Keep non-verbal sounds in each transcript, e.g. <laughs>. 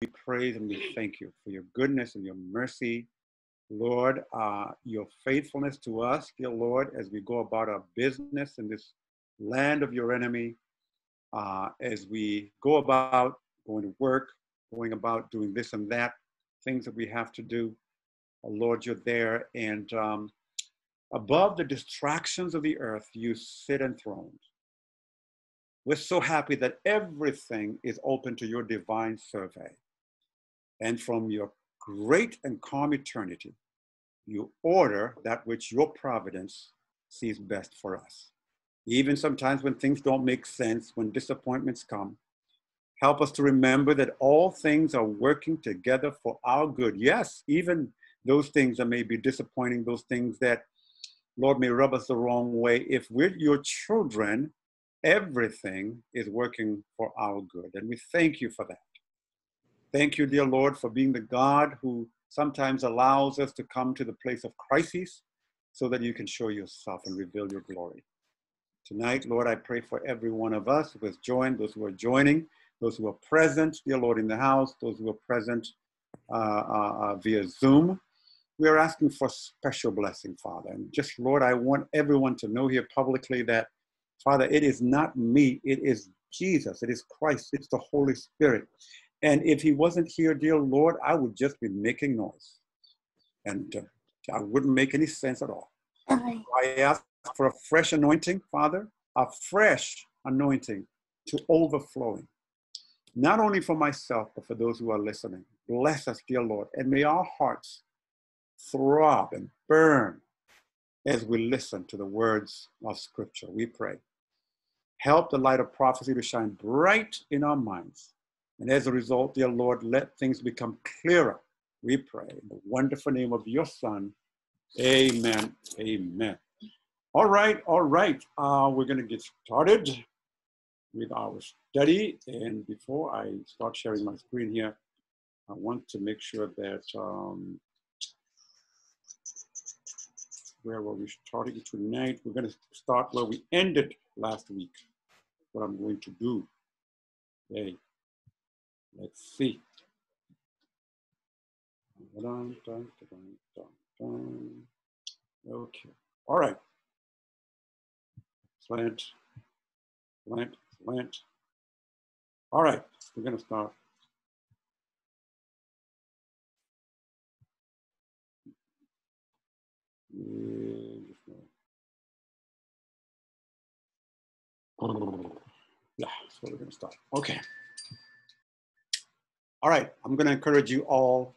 we praise and we thank you for your goodness and your mercy. Lord, uh, your faithfulness to us, dear Lord, as we go about our business in this land of your enemy, uh, as we go about going to work, going about doing this and that, things that we have to do. Oh, Lord, you're there. And um, above the distractions of the earth, you sit enthroned. We're so happy that everything is open to your divine survey. And from your great and calm eternity, you order that which your providence sees best for us. Even sometimes when things don't make sense, when disappointments come, help us to remember that all things are working together for our good. Yes, even those things that may be disappointing, those things that, Lord, may rub us the wrong way. If we're your children, everything is working for our good. And we thank you for that. Thank you, dear Lord, for being the God who sometimes allows us to come to the place of crisis so that you can show yourself and reveal your glory. Tonight, Lord, I pray for every one of us who has joined, those who are joining, those who are present, dear Lord, in the house, those who are present uh, uh, uh, via Zoom. We are asking for special blessing, Father. And just, Lord, I want everyone to know here publicly that, Father, it is not me, it is Jesus, it is Christ, it's the Holy Spirit. And if he wasn't here, dear Lord, I would just be making noise. And uh, I wouldn't make any sense at all. I ask for a fresh anointing, Father, a fresh anointing to overflowing, not only for myself, but for those who are listening. Bless us, dear Lord, and may our hearts throb and burn as we listen to the words of Scripture. We pray. Help the light of prophecy to shine bright in our minds and as a result, dear Lord, let things become clearer. We pray in the wonderful name of your Son. Amen. Amen. All right, all right. Uh, we're going to get started with our study. And before I start sharing my screen here, I want to make sure that um, where were we starting tonight? We're going to start where we ended last week. What I'm going to do. Okay. Let's see. Okay. All right. Slant, slant, slant. All right. We're going to start. Yeah, so we're going to start. Okay. All right, I'm going to encourage you all.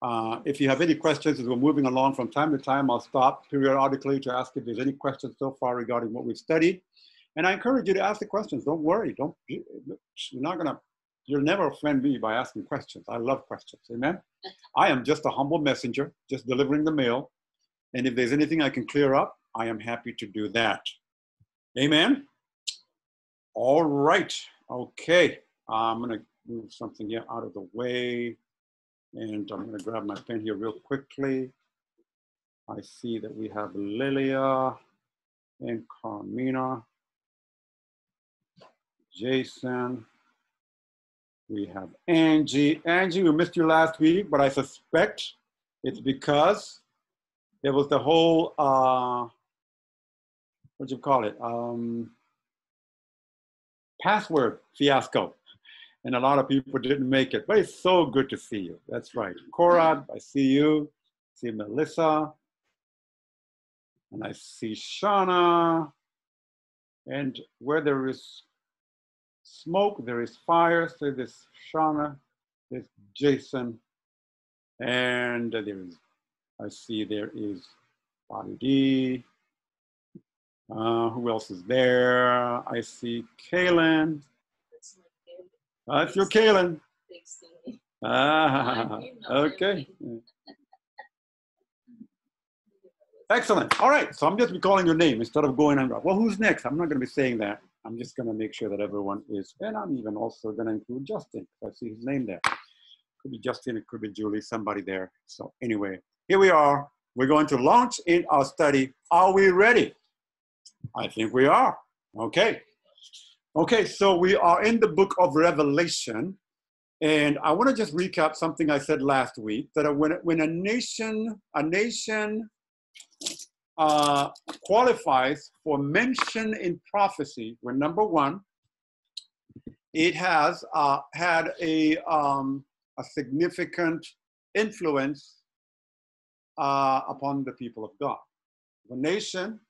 Uh, if you have any questions as we're moving along from time to time, I'll stop periodically to ask if there's any questions so far regarding what we've studied. And I encourage you to ask the questions. Don't worry. Don't you're not gonna you'll never offend me by asking questions. I love questions. Amen. <laughs> I am just a humble messenger, just delivering the mail. And if there's anything I can clear up, I am happy to do that. Amen. All right. Okay. I'm gonna move something here out of the way. And I'm going to grab my pen here real quickly. I see that we have Lilia and Carmina, Jason. We have Angie. Angie, we missed you last week, but I suspect it's because there was the whole, uh, what do you call it? Um, password fiasco and a lot of people didn't make it. But it's so good to see you. That's right. Korad, I see you. see Melissa. And I see Shauna. And where there is smoke, there is fire. So this Shauna, there's Jason. And there is, I see there is Bobby D. Uh, who else is there? I see Kaylin. That's your Kaylin. Ah, <laughs> okay. Excellent. All right. So I'm just be calling your name instead of going on. Well, who's next? I'm not going to be saying that. I'm just going to make sure that everyone is. And I'm even also going to include Justin. I see his name there. Could be Justin. It could be Julie. Somebody there. So anyway, here we are. We're going to launch in our study. Are we ready? I think we are. Okay. Okay, so we are in the book of Revelation, And I want to just recap something I said last week that when, when a nation, a nation uh, qualifies for mention in prophecy, when number one, it has uh, had a, um, a significant influence uh, upon the people of God. The nation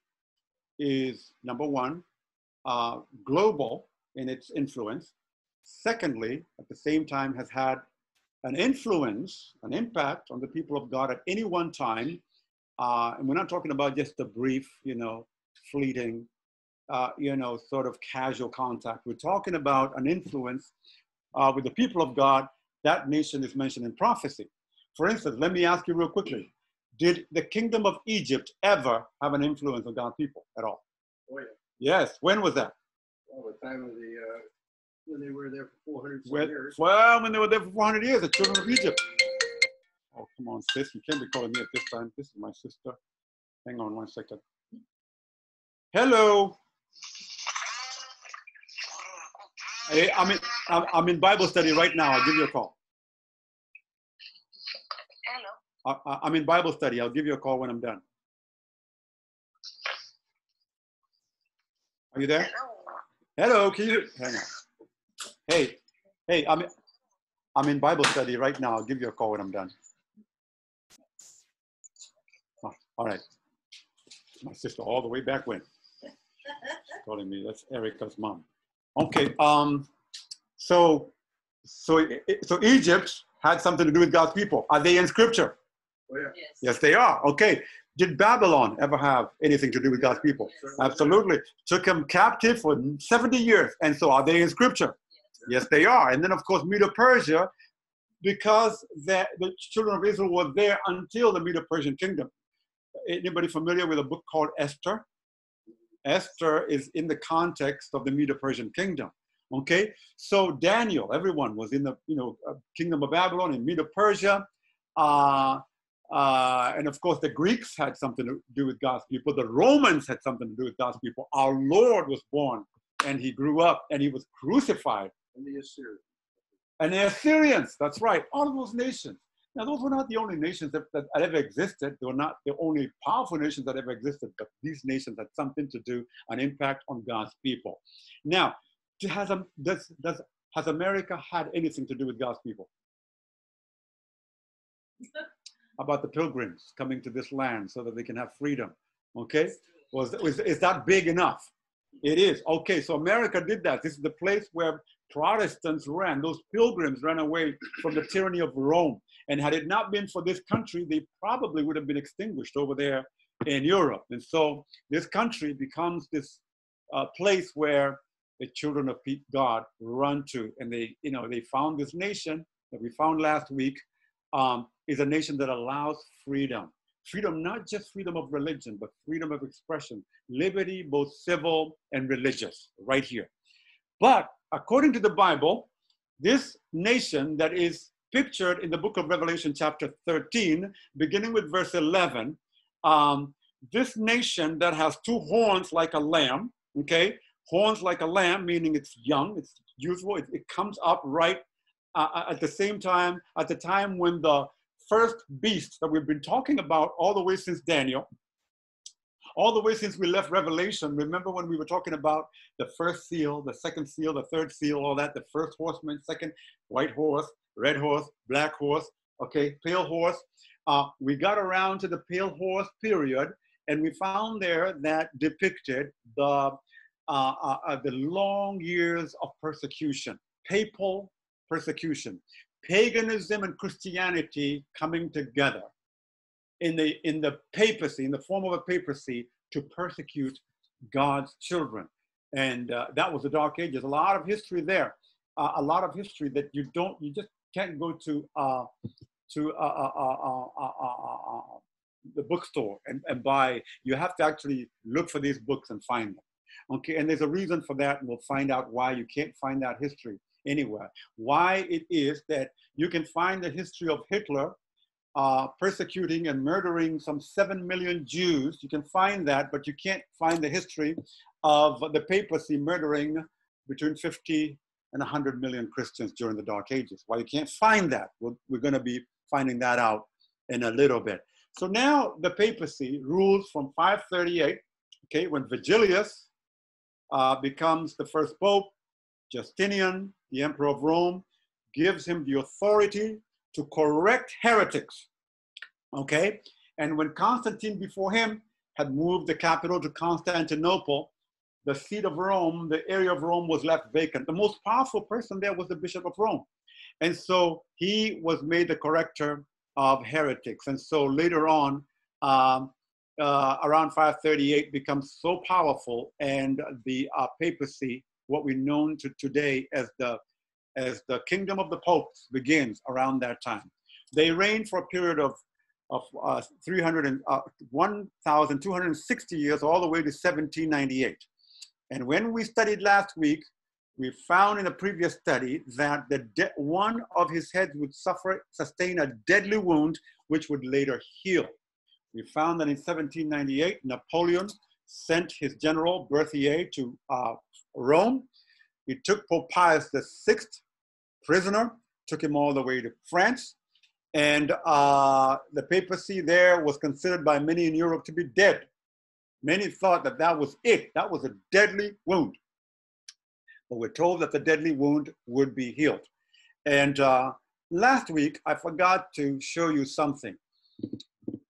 is number one, uh, global in its influence. Secondly, at the same time, has had an influence, an impact on the people of God at any one time. Uh, and we're not talking about just a brief, you know, fleeting, uh, you know, sort of casual contact. We're talking about an influence uh, with the people of God. That nation is mentioned in prophecy. For instance, let me ask you real quickly did the kingdom of Egypt ever have an influence on God's people at all? Oh, yeah. Yes. When was that? All the time of the, uh, when they were there for 400 When, years. well, when they were there for 400 years, the children of Egypt. Oh, come on, sis. You can't be calling me at this time. This is my sister. Hang on one second. Hello. Hey, I'm in, I'm, I'm in Bible study right now. I'll give you a call. Hello. I, I- I'm in Bible study. I'll give you a call when I'm done. Are you there? Hello. Hello, can you hang on? Hey, hey, I'm I'm in Bible study right now. I'll give you a call when I'm done. Oh, all right. My sister, all the way back when, calling me. That's Erica's mom. Okay. Um. So, so, so Egypt had something to do with God's people. Are they in Scripture? Oh, yeah. Yes. Yes, they are. Okay. Did Babylon ever have anything to do with God's people? Absolutely. Took them captive for 70 years. And so are they in scripture? Yes, they are. And then, of course, Medo Persia, because the, the children of Israel were there until the Medo Persian kingdom. Anybody familiar with a book called Esther? Esther is in the context of the Medo Persian kingdom. Okay, so Daniel, everyone was in the you know uh, kingdom of Babylon and Medo Persia. Uh, uh, and of course, the Greeks had something to do with God's people. The Romans had something to do with God's people. Our Lord was born and he grew up and he was crucified. And the Assyrians. And the Assyrians, that's right, all of those nations. Now, those were not the only nations that, that ever existed. They were not the only powerful nations that ever existed, but these nations had something to do, an impact on God's people. Now, has, um, does, does, has America had anything to do with God's people? <laughs> about the pilgrims coming to this land so that they can have freedom. Okay? Was, is, is that big enough? It is. Okay, so America did that. This is the place where Protestants ran. Those pilgrims ran away from the tyranny of Rome. And had it not been for this country, they probably would have been extinguished over there in Europe. And so this country becomes this uh, place where the children of God run to. And they, you know, they found this nation that we found last week um, is a nation that allows freedom. Freedom, not just freedom of religion, but freedom of expression, liberty, both civil and religious, right here. But according to the Bible, this nation that is pictured in the book of Revelation, chapter 13, beginning with verse 11, um, this nation that has two horns like a lamb, okay, horns like a lamb, meaning it's young, it's useful, it, it comes up right uh, at the same time, at the time when the first beast that we've been talking about all the way since Daniel, all the way since we left Revelation. Remember when we were talking about the first seal, the second seal, the third seal, all that, the first horseman, second white horse, red horse, black horse, okay, pale horse. Uh, we got around to the pale horse period, and we found there that depicted the uh, uh, uh, the long years of persecution, papal persecution, paganism and Christianity coming together in the in the papacy, in the form of a papacy, to persecute God's children, and uh, that was the Dark Ages. A lot of history there, uh, a lot of history that you don't, you just can't go to uh, to uh, uh, uh, the bookstore and, and buy. You have to actually look for these books and find them. Okay, and there's a reason for that, and we'll find out why you can't find that history anywhere. Why it is that you can find the history of Hitler uh, persecuting and murdering some 7 million Jews. You can find that, but you can't find the history of the papacy murdering between 50 and 100 million Christians during the Dark Ages. Well, you can't find that. We're, we're going to be finding that out in a little bit. So now the papacy rules from 538, okay, when Vigilius uh, becomes the first pope, Justinian, the emperor of Rome, gives him the authority to correct heretics, okay? And when Constantine before him had moved the capital to Constantinople, the seat of Rome, the area of Rome was left vacant. The most powerful person there was the Bishop of Rome. And so he was made the corrector of heretics. And so later on, um, uh, around 538, becomes so powerful, and the uh, papacy, what we know to today as the as the kingdom of the popes, begins around that time. They reigned for a period of of uh, 300 and, uh, 1,260 years all the way to 1798. And when we studied last week, we found in a previous study that the one of his heads would suffer, sustain a deadly wound, which would later heal. We found that in 1798, Napoleon sent his general Berthier to uh, Rome. He took Pope Pius VI prisoner, took him all the way to France, and uh, the papacy there was considered by many in Europe to be dead. Many thought that that was it. That was a deadly wound. But we're told that the deadly wound would be healed. And uh, last week, I forgot to show you something.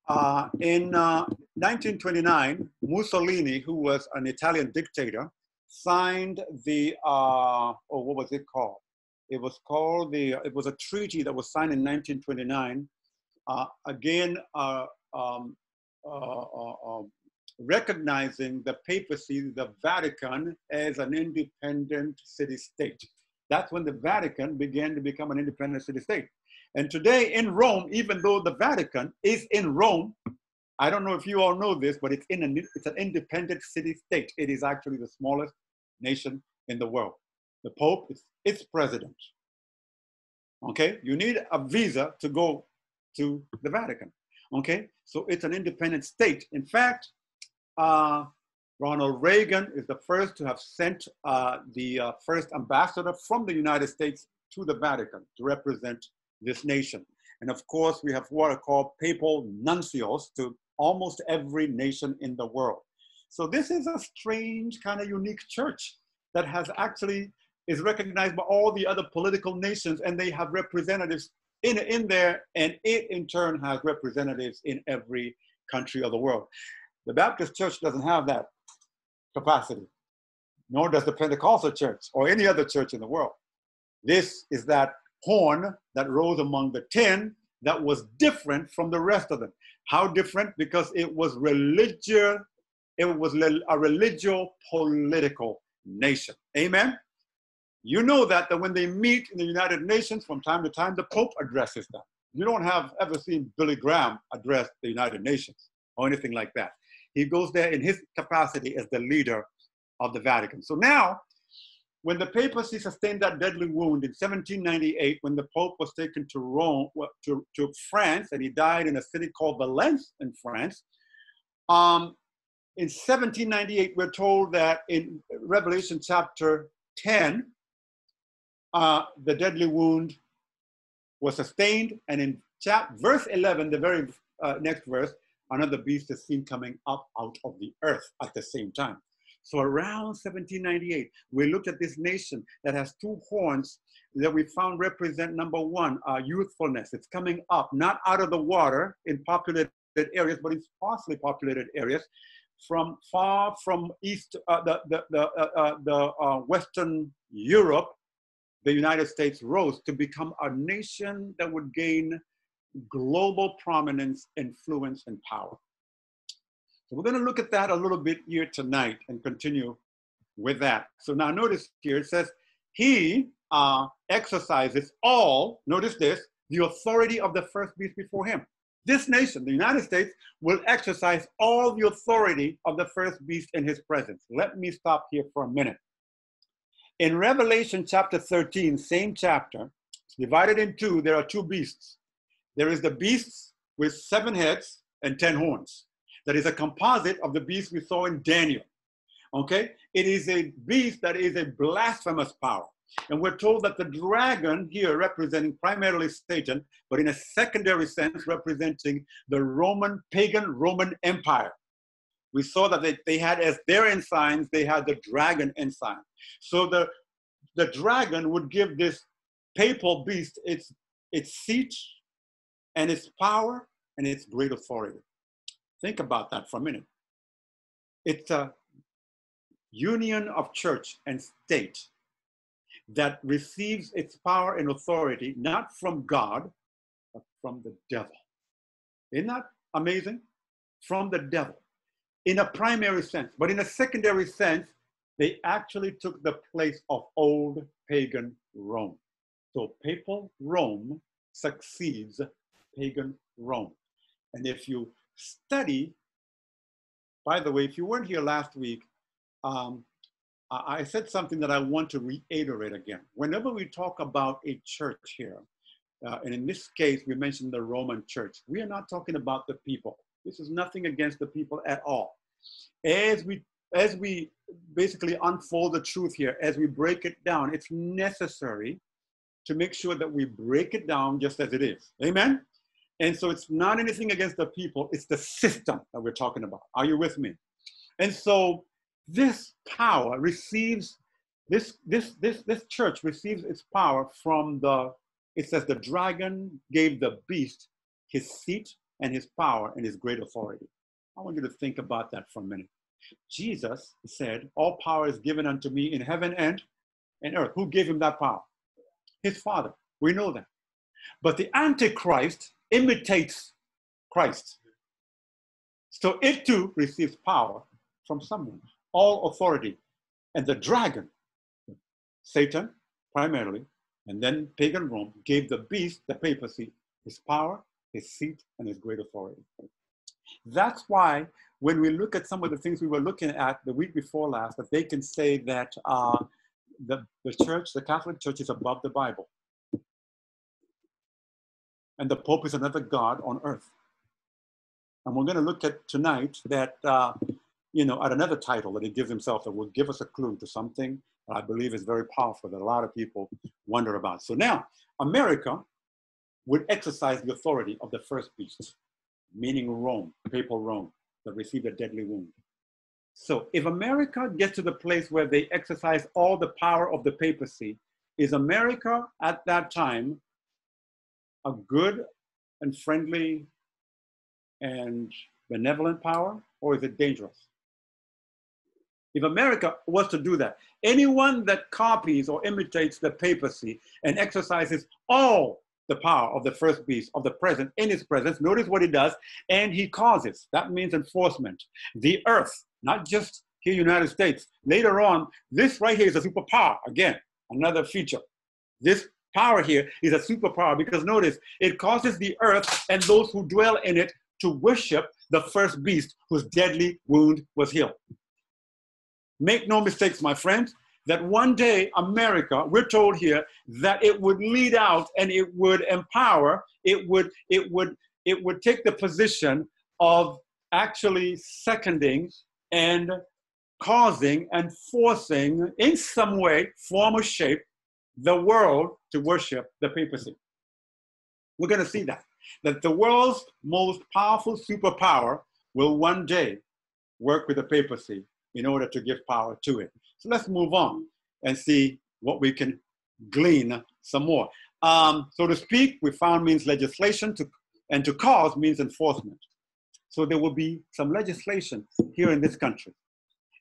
Uh, in 1929, uh, Mussolini, who was an Italian dictator, signed the, uh, oh, what was it called? It was called the, it was a treaty that was signed in 1929. Uh, again, uh, um, um, recognizing the papacy, the Vatican, as an independent city state. That's when the Vatican began to become an independent city state. And today in Rome, even though the Vatican is in Rome, I don't know if you all know this, but it's, in an, it's an independent city state. It is actually the smallest nation in the world. The Pope is its president. Okay, you need a visa to go to the Vatican. Okay, so it's an independent state. In fact, uh, Ronald Reagan is the first to have sent uh, the uh, first ambassador from the United States to the Vatican to represent this nation. And of course, we have what are called papal nuncios to almost every nation in the world. So this is a strange, kind of unique church that has actually is recognized by all the other political nations, and they have representatives in, in there, and it in turn has representatives in every country of the world. The Baptist church doesn't have that capacity, nor does the Pentecostal church or any other church in the world. This is that horn that rose among the ten that was different from the rest of them. How different? Because it was religious, it was a religio political nation. Amen? You know that, that when they meet in the United Nations from time to time, the Pope addresses them. You don't have ever seen Billy Graham address the United Nations or anything like that. He goes there in his capacity as the leader of the Vatican. So now, when the papacy sustained that deadly wound in 1798, when the Pope was taken to Rome, to, to France, and he died in a city called Valence in France, um, in 1798, we're told that in Revelation chapter 10, uh, the deadly wound was sustained, and in chap- verse 11, the very uh, next verse, another beast is seen coming up out of the earth at the same time. So around 1798, we looked at this nation that has two horns that we found represent number one, uh, youthfulness. It's coming up, not out of the water in populated areas, but in sparsely populated areas, from far from east, uh, the, the, the, uh, uh the uh, Western Europe, the United States rose to become a nation that would gain global prominence, influence, and power. So we're going to look at that a little bit here tonight and continue with that. So now notice here it says, He uh, exercises all, notice this, the authority of the first beast before him. This nation, the United States, will exercise all the authority of the first beast in his presence. Let me stop here for a minute. In Revelation chapter 13, same chapter, it's divided in two. There are two beasts. There is the beast with seven heads and ten horns. That is a composite of the beast we saw in Daniel. Okay? It is a beast that is a blasphemous power. And we're told that the dragon here representing primarily Satan, but in a secondary sense representing the Roman, pagan Roman Empire. We saw that they, they had as their ensigns, they had the dragon ensign. So the, the dragon would give this papal beast its, its seat and its power and its great authority. Think about that for a minute. It's a union of church and state that receives its power and authority not from God, but from the devil. Isn't that amazing? From the devil in a primary sense, but in a secondary sense, they actually took the place of old pagan Rome. So papal Rome succeeds pagan Rome. And if you study, by the way, if you weren't here last week, um, I said something that I want to reiterate again. Whenever we talk about a church here, uh, and in this case, we mentioned the Roman church, we are not talking about the people. This is nothing against the people at all. As we as we basically unfold the truth here, as we break it down, it's necessary to make sure that we break it down just as it is. Amen? And so it's not anything against the people, it's the system that we're talking about. Are you with me? And so this power receives, this, this, this, this church receives its power from the, it says the dragon gave the beast his seat and his power and his great authority. I want you to think about that for a minute. Jesus said, All power is given unto me in heaven and in earth. Who gave him that power? His Father. We know that. But the Antichrist imitates Christ. So it too receives power from someone, all authority. And the dragon, Satan primarily, and then pagan Rome, gave the beast, the papacy, his power, his seat, and his great authority. That's why when we look at some of the things we were looking at the week before last, that they can say that uh, the, the church, the Catholic Church is above the Bible. And the Pope is another God on earth. And we're going to look at tonight that, uh, you know, at another title that he gives himself that will give us a clue to something that I believe is very powerful that a lot of people wonder about. So now, America would exercise the authority of the first beast meaning Rome, papal Rome, that received a deadly wound. So if America gets to the place where they exercise all the power of the papacy, is America at that time a good and friendly and benevolent power, or is it dangerous? If America was to do that, anyone that copies or imitates the papacy and exercises all the power of the first beast of the present in his presence. Notice what he does, and he causes. That means enforcement. The earth, not just here, United States. Later on, this right here is a superpower. Again, another feature. This power here is a superpower because notice it causes the earth and those who dwell in it to worship the first beast whose deadly wound was healed. Make no mistakes, my friends that one day America, we're told here, that it would lead out and it would empower, it would, it would, it would take the position of actually seconding and causing and forcing in some way, form or shape, the world to worship the papacy. We're going to see that. That the world's most powerful superpower will one day work with the papacy in order to give power to it. So let's move on and see what we can glean some more. Um, so to speak, we found means legislation to, and to cause means enforcement. So there will be some legislation here in this country.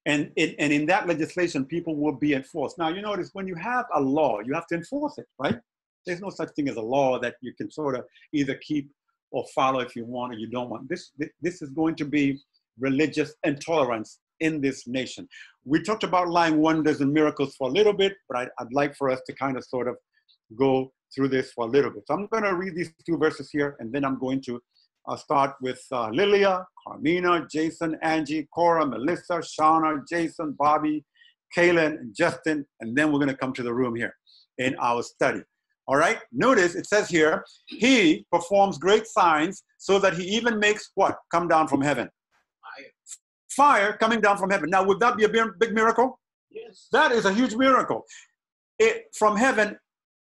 And in, and in that legislation, people will be enforced. Now, you notice when you have a law, you have to enforce it, right? There's no such thing as a law that you can sort of either keep or follow if you want or you don't want. This, this is going to be religious intolerance in this nation. We talked about lying wonders and miracles for a little bit, but I'd, I'd like for us to kind of sort of go through this for a little bit. So I'm going to read these two verses here, and then I'm going to uh, start with uh, Lilia, Carmina, Jason, Angie, Cora, Melissa, Shauna, Jason, Bobby, Kaylin, and Justin, and then we're going to come to the room here in our study. All right, notice it says here, he performs great signs so that he even makes what? Come down from heaven fire coming down from heaven. Now, would that be a big miracle? Yes. That is a huge miracle. it, from heaven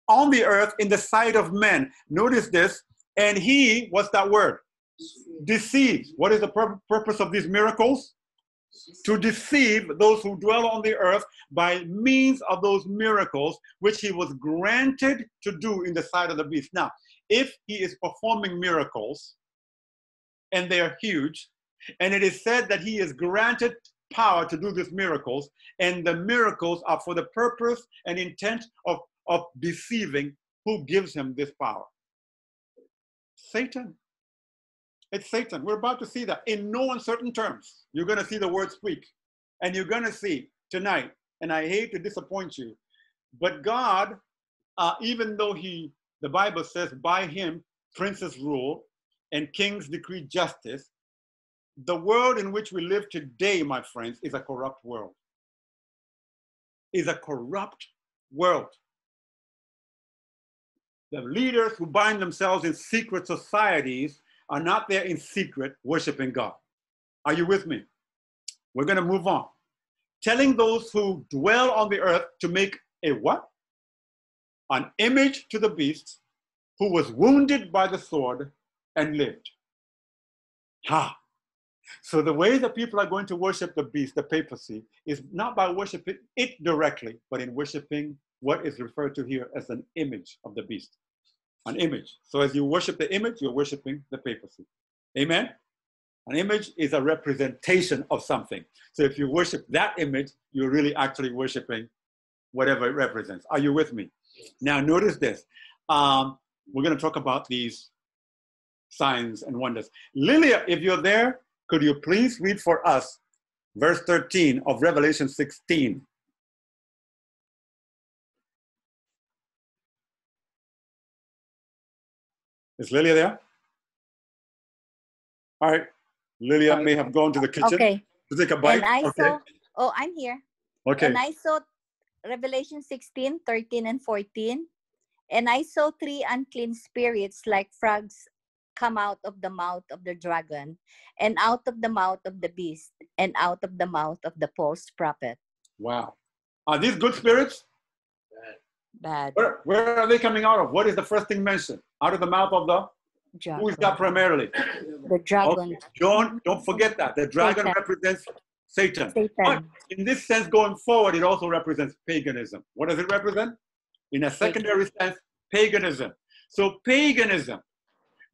on the earth in the sight of men. Notice this. And he, what's that word? Deceives. What is the pur- purpose of these miracles? To deceive those who dwell on the earth by means of those miracles which he was granted to do in the sight of the beast. Now, if he is performing miracles and they are huge, and it is said that he is granted power to do these miracles, and the miracles are for the purpose and intent of, of deceiving, who gives him this power? Satan. It's Satan. We're about to see that in no uncertain terms. You're going to see the word speak. And you're going to see tonight, and I hate to disappoint you, but God, uh, even though He, the Bible says, by Him princes rule and kings decree justice, the world in which we live today, my friends, is a corrupt world. Is a corrupt world. The leaders who bind themselves in secret societies are not there in secret worshiping God. Are you with me? We're going to move on. Telling those who dwell on the earth to make a what? An image to the beast who was wounded by the sword and lived. Ha! So the way that people are going to worship the beast, the papacy, is not by worshiping it directly, but in worshiping what is referred to here as an image of the beast. An image. So as you worship the image, you're worshiping the papacy. Amen? An image is a representation of something. So if you worship that image, you're really actually worshiping whatever it represents. Are you with me? Now, notice this. Um, we're going to talk about these signs and wonders. Lilia, if you're there, could you please read for us verse 13 of Revelation 16? Is Lilia there? All right. Lilia may have gone to the kitchen Okay. to take a bite. And I okay. saw, oh, I'm here. okay. And I saw Revelation 16, 13, and 14. And I saw three unclean spirits like frogs come out of the mouth of the dragon, and out of the mouth of the beast, and out of the mouth of the false prophet. wow. Are these good spirits? Bad Where, where are they coming out of? What is the first thing mentioned? Out of the mouth of the who is that primarily? The dragon, Okay. Don't don't forget that. The dragon Satan. represents Satan. But Satan. in this sense, going forward, it also represents paganism. What does it represent? In a secondary sense, paganism. So paganism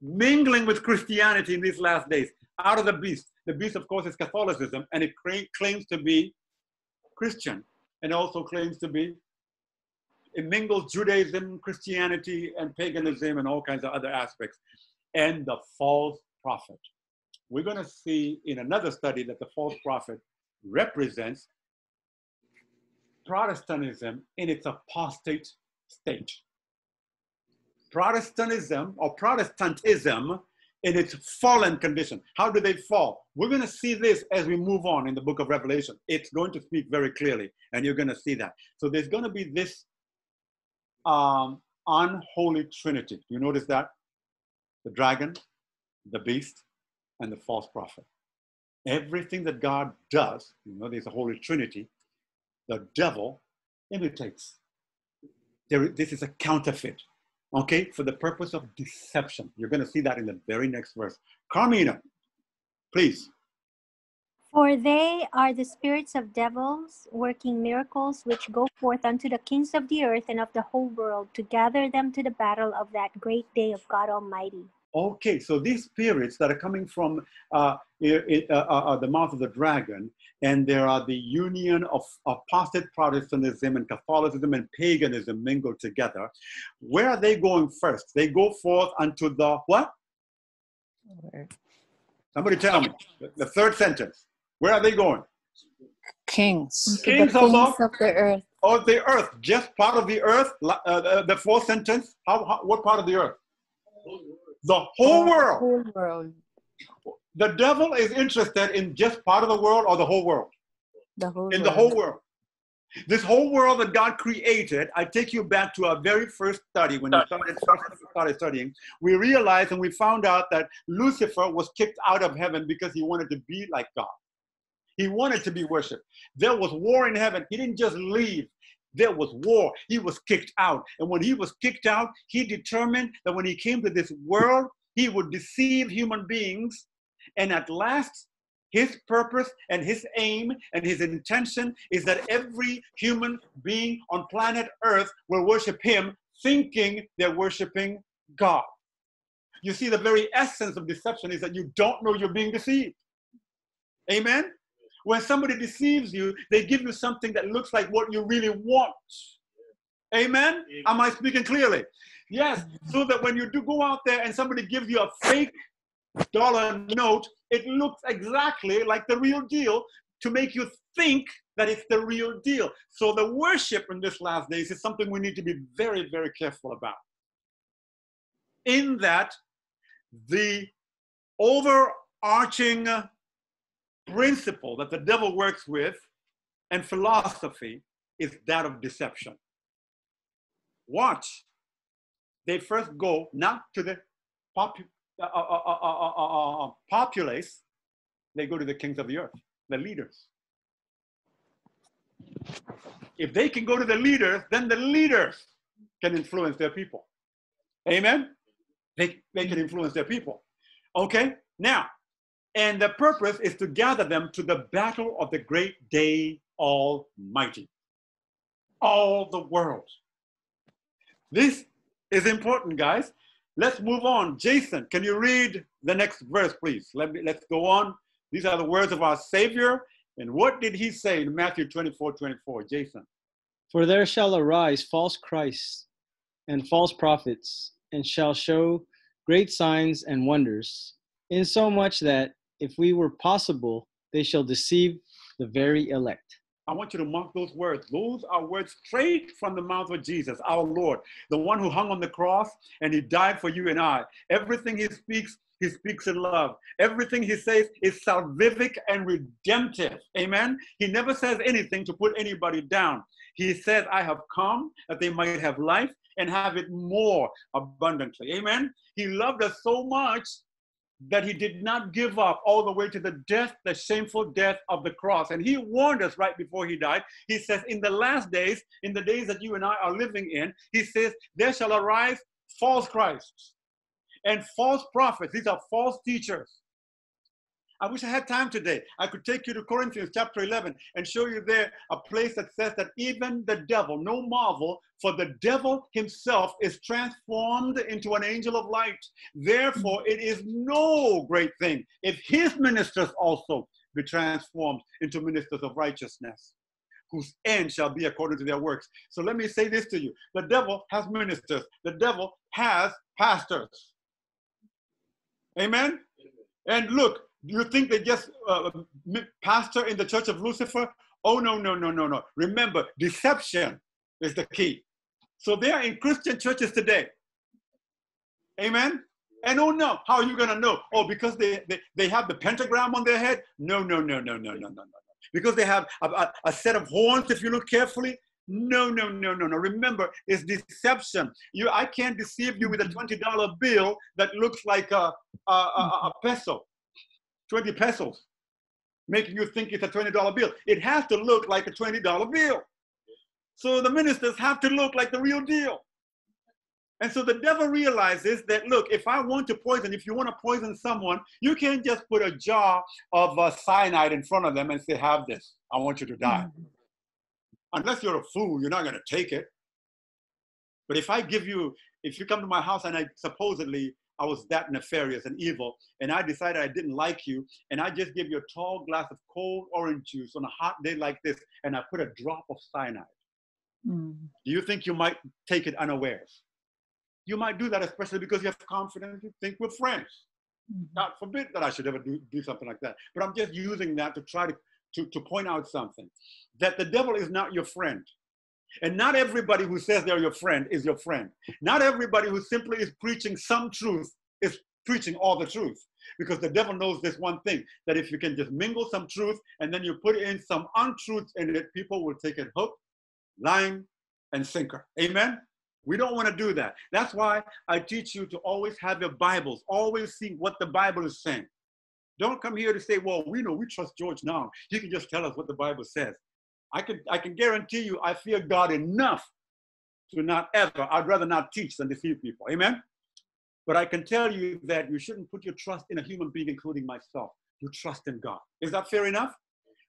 mingling with Christianity in these last days, out of the beast. The beast, of course, is Catholicism, and it claims to be Christian, and also claims to be it mingles Judaism, Christianity, and paganism, and all kinds of other aspects. And the false prophet. We're going to see in another study that the false prophet represents Protestantism in its apostate state. Protestantism or Protestantism in its fallen condition. How do they fall? We're going to see this as we move on in the book of Revelation. It's going to speak very clearly, and you're going to see that. So there's going to be this um, unholy trinity. You notice that? The dragon, the beast, and the false prophet. Everything that God does, you know, there's a holy trinity, the devil imitates. There, this is a counterfeit, okay, for the purpose of deception. You're going to see that in the very next verse. Carmina, please. For they are the spirits of devils working miracles, which go forth unto the kings of the earth and of the whole world to gather them to the battle of that great day of God Almighty. Okay, so these spirits that are coming from uh, i- i- uh, uh, uh, the mouth of the dragon, and there are the union of apostate Protestantism and Catholicism and paganism mingled together. Where are they going first? They go forth unto the what? Somebody tell me. The- The third sentence. Where are they going? Kings. To the Kings of kings the- of the earth. Of the earth, just part of the earth. Uh, the, the fourth sentence. How, how? What part of the earth? The whole world. Whole world. The devil is interested in just part of the world or the whole world. The whole in world. the whole world. This whole world that God created, I take you back to our very first study when we started, started studying. We realized and we found out that Lucifer was kicked out of heaven because he wanted to be like God. He wanted to be worshipped. There was war in heaven. He didn't just leave. There was war. He was kicked out. And when he was kicked out, he determined that when he came to this world, he would deceive human beings. And at last, his purpose and his aim and his intention is that every human being on planet Earth will worship him, thinking they're worshiping God. You see, the very essence of deception is that you don't know you're being deceived. Amen? When somebody deceives you, they give you something that looks like what you really want. Amen? Am I speaking clearly? Yes, so that when you do go out there and somebody gives you a fake dollar note, it looks exactly like the real deal to make you think that it's the real deal. So the worship in this last days is something we need to be very, very careful about. In that, the overarching principle that the devil works with and philosophy is that of deception. Watch. They first go not to the pop, uh, uh, uh, populace, they go to the kings of the earth, the leaders. If they can go to the leaders, then the leaders can influence their people. Amen? They, they can influence their people. Okay? Now, and the purpose is to gather them to the battle of the great day almighty. All the world. This is important, guys. Let's move on. Jason, can you read the next verse, please? Let me, let's go on. These are the words of our Savior. And what did he say in Matthew 24 24? Jason. For there shall arise false Christs and false prophets, and shall show great signs and wonders, insomuch that if we were possible, they shall deceive the very elect. I want you to mark those words. Those are words straight from the mouth of Jesus, our Lord, the one who hung on the cross and he died for you and I. Everything he speaks, he speaks in love. Everything he says is salvific and redemptive. Amen. He never says anything to put anybody down. He says, I have come that they might have life and have it more abundantly. Amen. He loved us so much that he did not give up all the way to the death, the shameful death of the cross. And he warned us right before he died. He says, In the last days, in the days that you and I are living in, he says, There shall arise false Christs and false prophets. These are false teachers. I wish I had time today. I could take you to Corinthians chapter 11 and show you there a place that says that even the devil, no marvel, for the devil himself is transformed into an angel of light. Therefore, it is no great thing if his ministers also be transformed into ministers of righteousness, whose end shall be according to their works. So let me say this to you the devil has ministers, the devil has pastors. Amen? And look, you think they just uh, pastor in the church of Lucifer? Oh, no, no, no, no, no. Remember, deception is the key. So they are in Christian churches today. Amen? And oh no, how are you going to know? Oh, because they, they, they have the pentagram on their head? No, no, no, no, no, no, no, no. Because they have a, a, a set of horns, if you look carefully? No, no, no, no, no. Remember, it's deception. You, I can't deceive you with a $20 bill that looks like a, a, a, a peso. 20 pesos, making you think it's a $20 bill. It has to look like a $20 bill. So the ministers have to look like the real deal. And so the devil realizes that, look, if I want to poison, if you want to poison someone, you can't just put a jar of uh, cyanide in front of them and say, have this. I want you to die. Mm-hmm. Unless you're a fool, you're not going to take it. But if I give you, if you come to my house and I supposedly I was that nefarious and evil, and I decided I didn't like you, and I just gave you a tall glass of cold orange juice on a hot day like this, and I put a drop of cyanide. Mm. Do you think you might take it unawares? You might do that, especially because you have confidence, you think we're friends. Mm-hmm. God forbid that I should ever do, do something like that. But I'm just using that to try to, to, to point out something that the devil is not your friend. And not everybody who says they're your friend is your friend. Not everybody who simply is preaching some truth is preaching all the truth. Because the devil knows this one thing that if you can just mingle some truth and then you put in some untruths in it, people will take it hook, line, and sinker. Amen? We don't want to do that. That's why I teach you to always have your Bibles, always see what the Bible is saying. Don't come here to say, well, we know we trust George now. He can just tell us what the Bible says. I can I can guarantee you I fear God enough to not ever, I'd rather not teach than deceive people. Amen. But I can tell you that you shouldn't put your trust in a human being, including myself. You trust in God. Is that fair enough?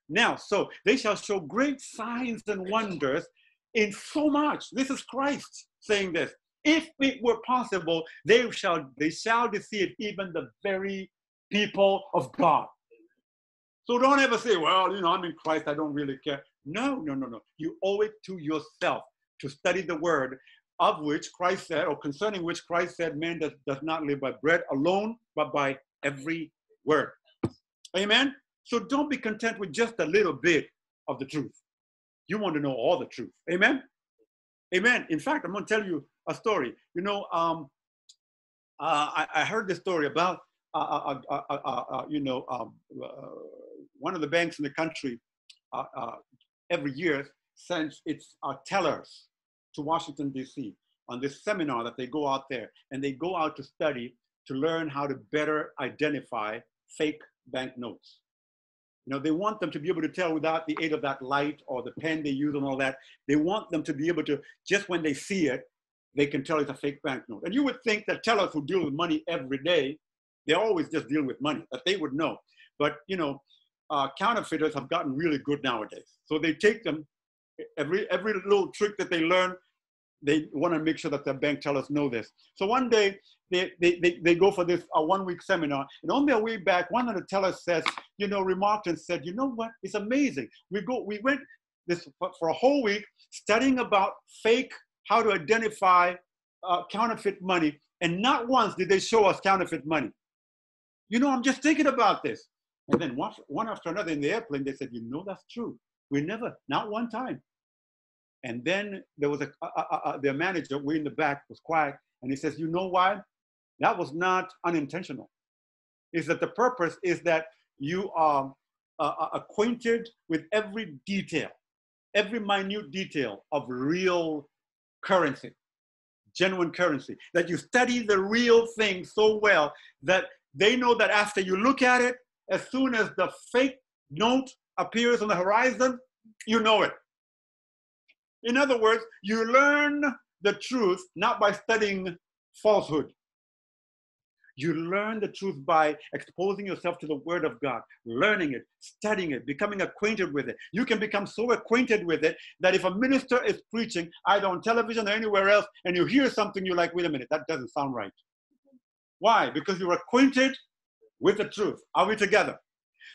Now, so they shall show great signs and wonders in so much. This is Christ saying this. If it were possible, they shall they shall deceive even the very people of God. So don't ever say, well, you know, I'm in Christ, I don't really care. No, no, no, no. You owe it to yourself to study the word of which Christ said, or concerning which Christ said, man does, does not live by bread alone, but by every word. Amen? So don't be content with just a little bit of the truth. You want to know all the truth. Amen? Amen. In fact, I'm going to tell you a story. You know, um, uh, I, I, heard this story about, uh, uh, uh, uh you know, um, one of the banks in the country every year sends its our tellers to Washington, D.C. on this seminar that they go out there and they go out to study to learn how to better identify fake banknotes. You know, they want them to be able to tell without the aid of that light or the pen they use and all that. They want them to be able to, just when they see it, they can tell it's a fake banknote. And you would think that tellers who deal with money every day, they're always just dealing with money, that they would know. But, you know, uh, counterfeiters have gotten really good nowadays. So they take them, every, every little trick that they learn, they want to make sure that the bank tellers know this. So one day they, they, they, they go for this uh, one week seminar and on their way back, one of the tellers says, you know, remarked and said, you know what, it's amazing. We go, we went this for a whole week studying about fake, how to identify uh, counterfeit money. And not once did they show us counterfeit money. You know, I'm just thinking about this. And then one, one after another in the airplane, they said, you know, that's true. We never, not one time. And then there was a, a, a, a their manager, we in the back, was quiet, and he says, "You know why? That was not unintentional. Is that the purpose is that you are uh, uh, acquainted with every detail, every minute detail of real currency, genuine currency. That you study the real thing so well that they know that after you look at it, as soon as the fake note appears on the horizon, you know it. In other words, you learn the truth not by studying falsehood. You learn the truth by exposing yourself to the Word of God, learning it, studying it, becoming acquainted with it. You can become so acquainted with it that if a minister is preaching either on television or anywhere else and you hear something, you're like, wait a minute, that doesn't sound right. Why? Because you're acquainted with the truth. Are we together?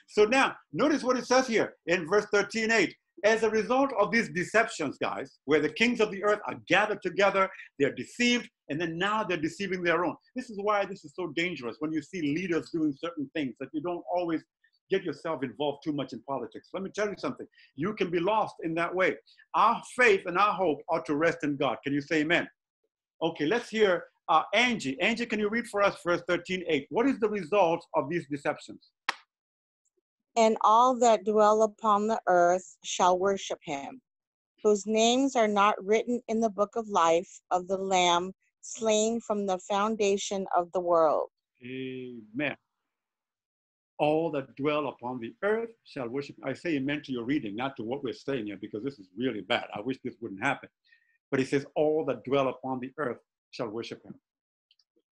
So now, notice what it says here in verse 13 8 as a result of these deceptions, guys, where the kings of the earth are gathered together, they're deceived, and then now they're deceiving their own. This is why this is so dangerous when you see leaders doing certain things that you don't always get yourself involved too much in politics. Let me tell you something. You can be lost in that way. Our faith and our hope are to rest in God. Can you say amen? Okay, let's hear uh, Angie. Angie, can you read for us verse 13, 8? What is the result of these deceptions? and all that dwell upon the earth shall worship him, whose names are not written in the book of life of the Lamb slain from the foundation of the world. Amen. All that dwell upon the earth shall worship. I say amen to your reading, not to what we're saying here, because this is really bad. I wish this wouldn't happen. But he says, All that dwell upon the earth shall worship him.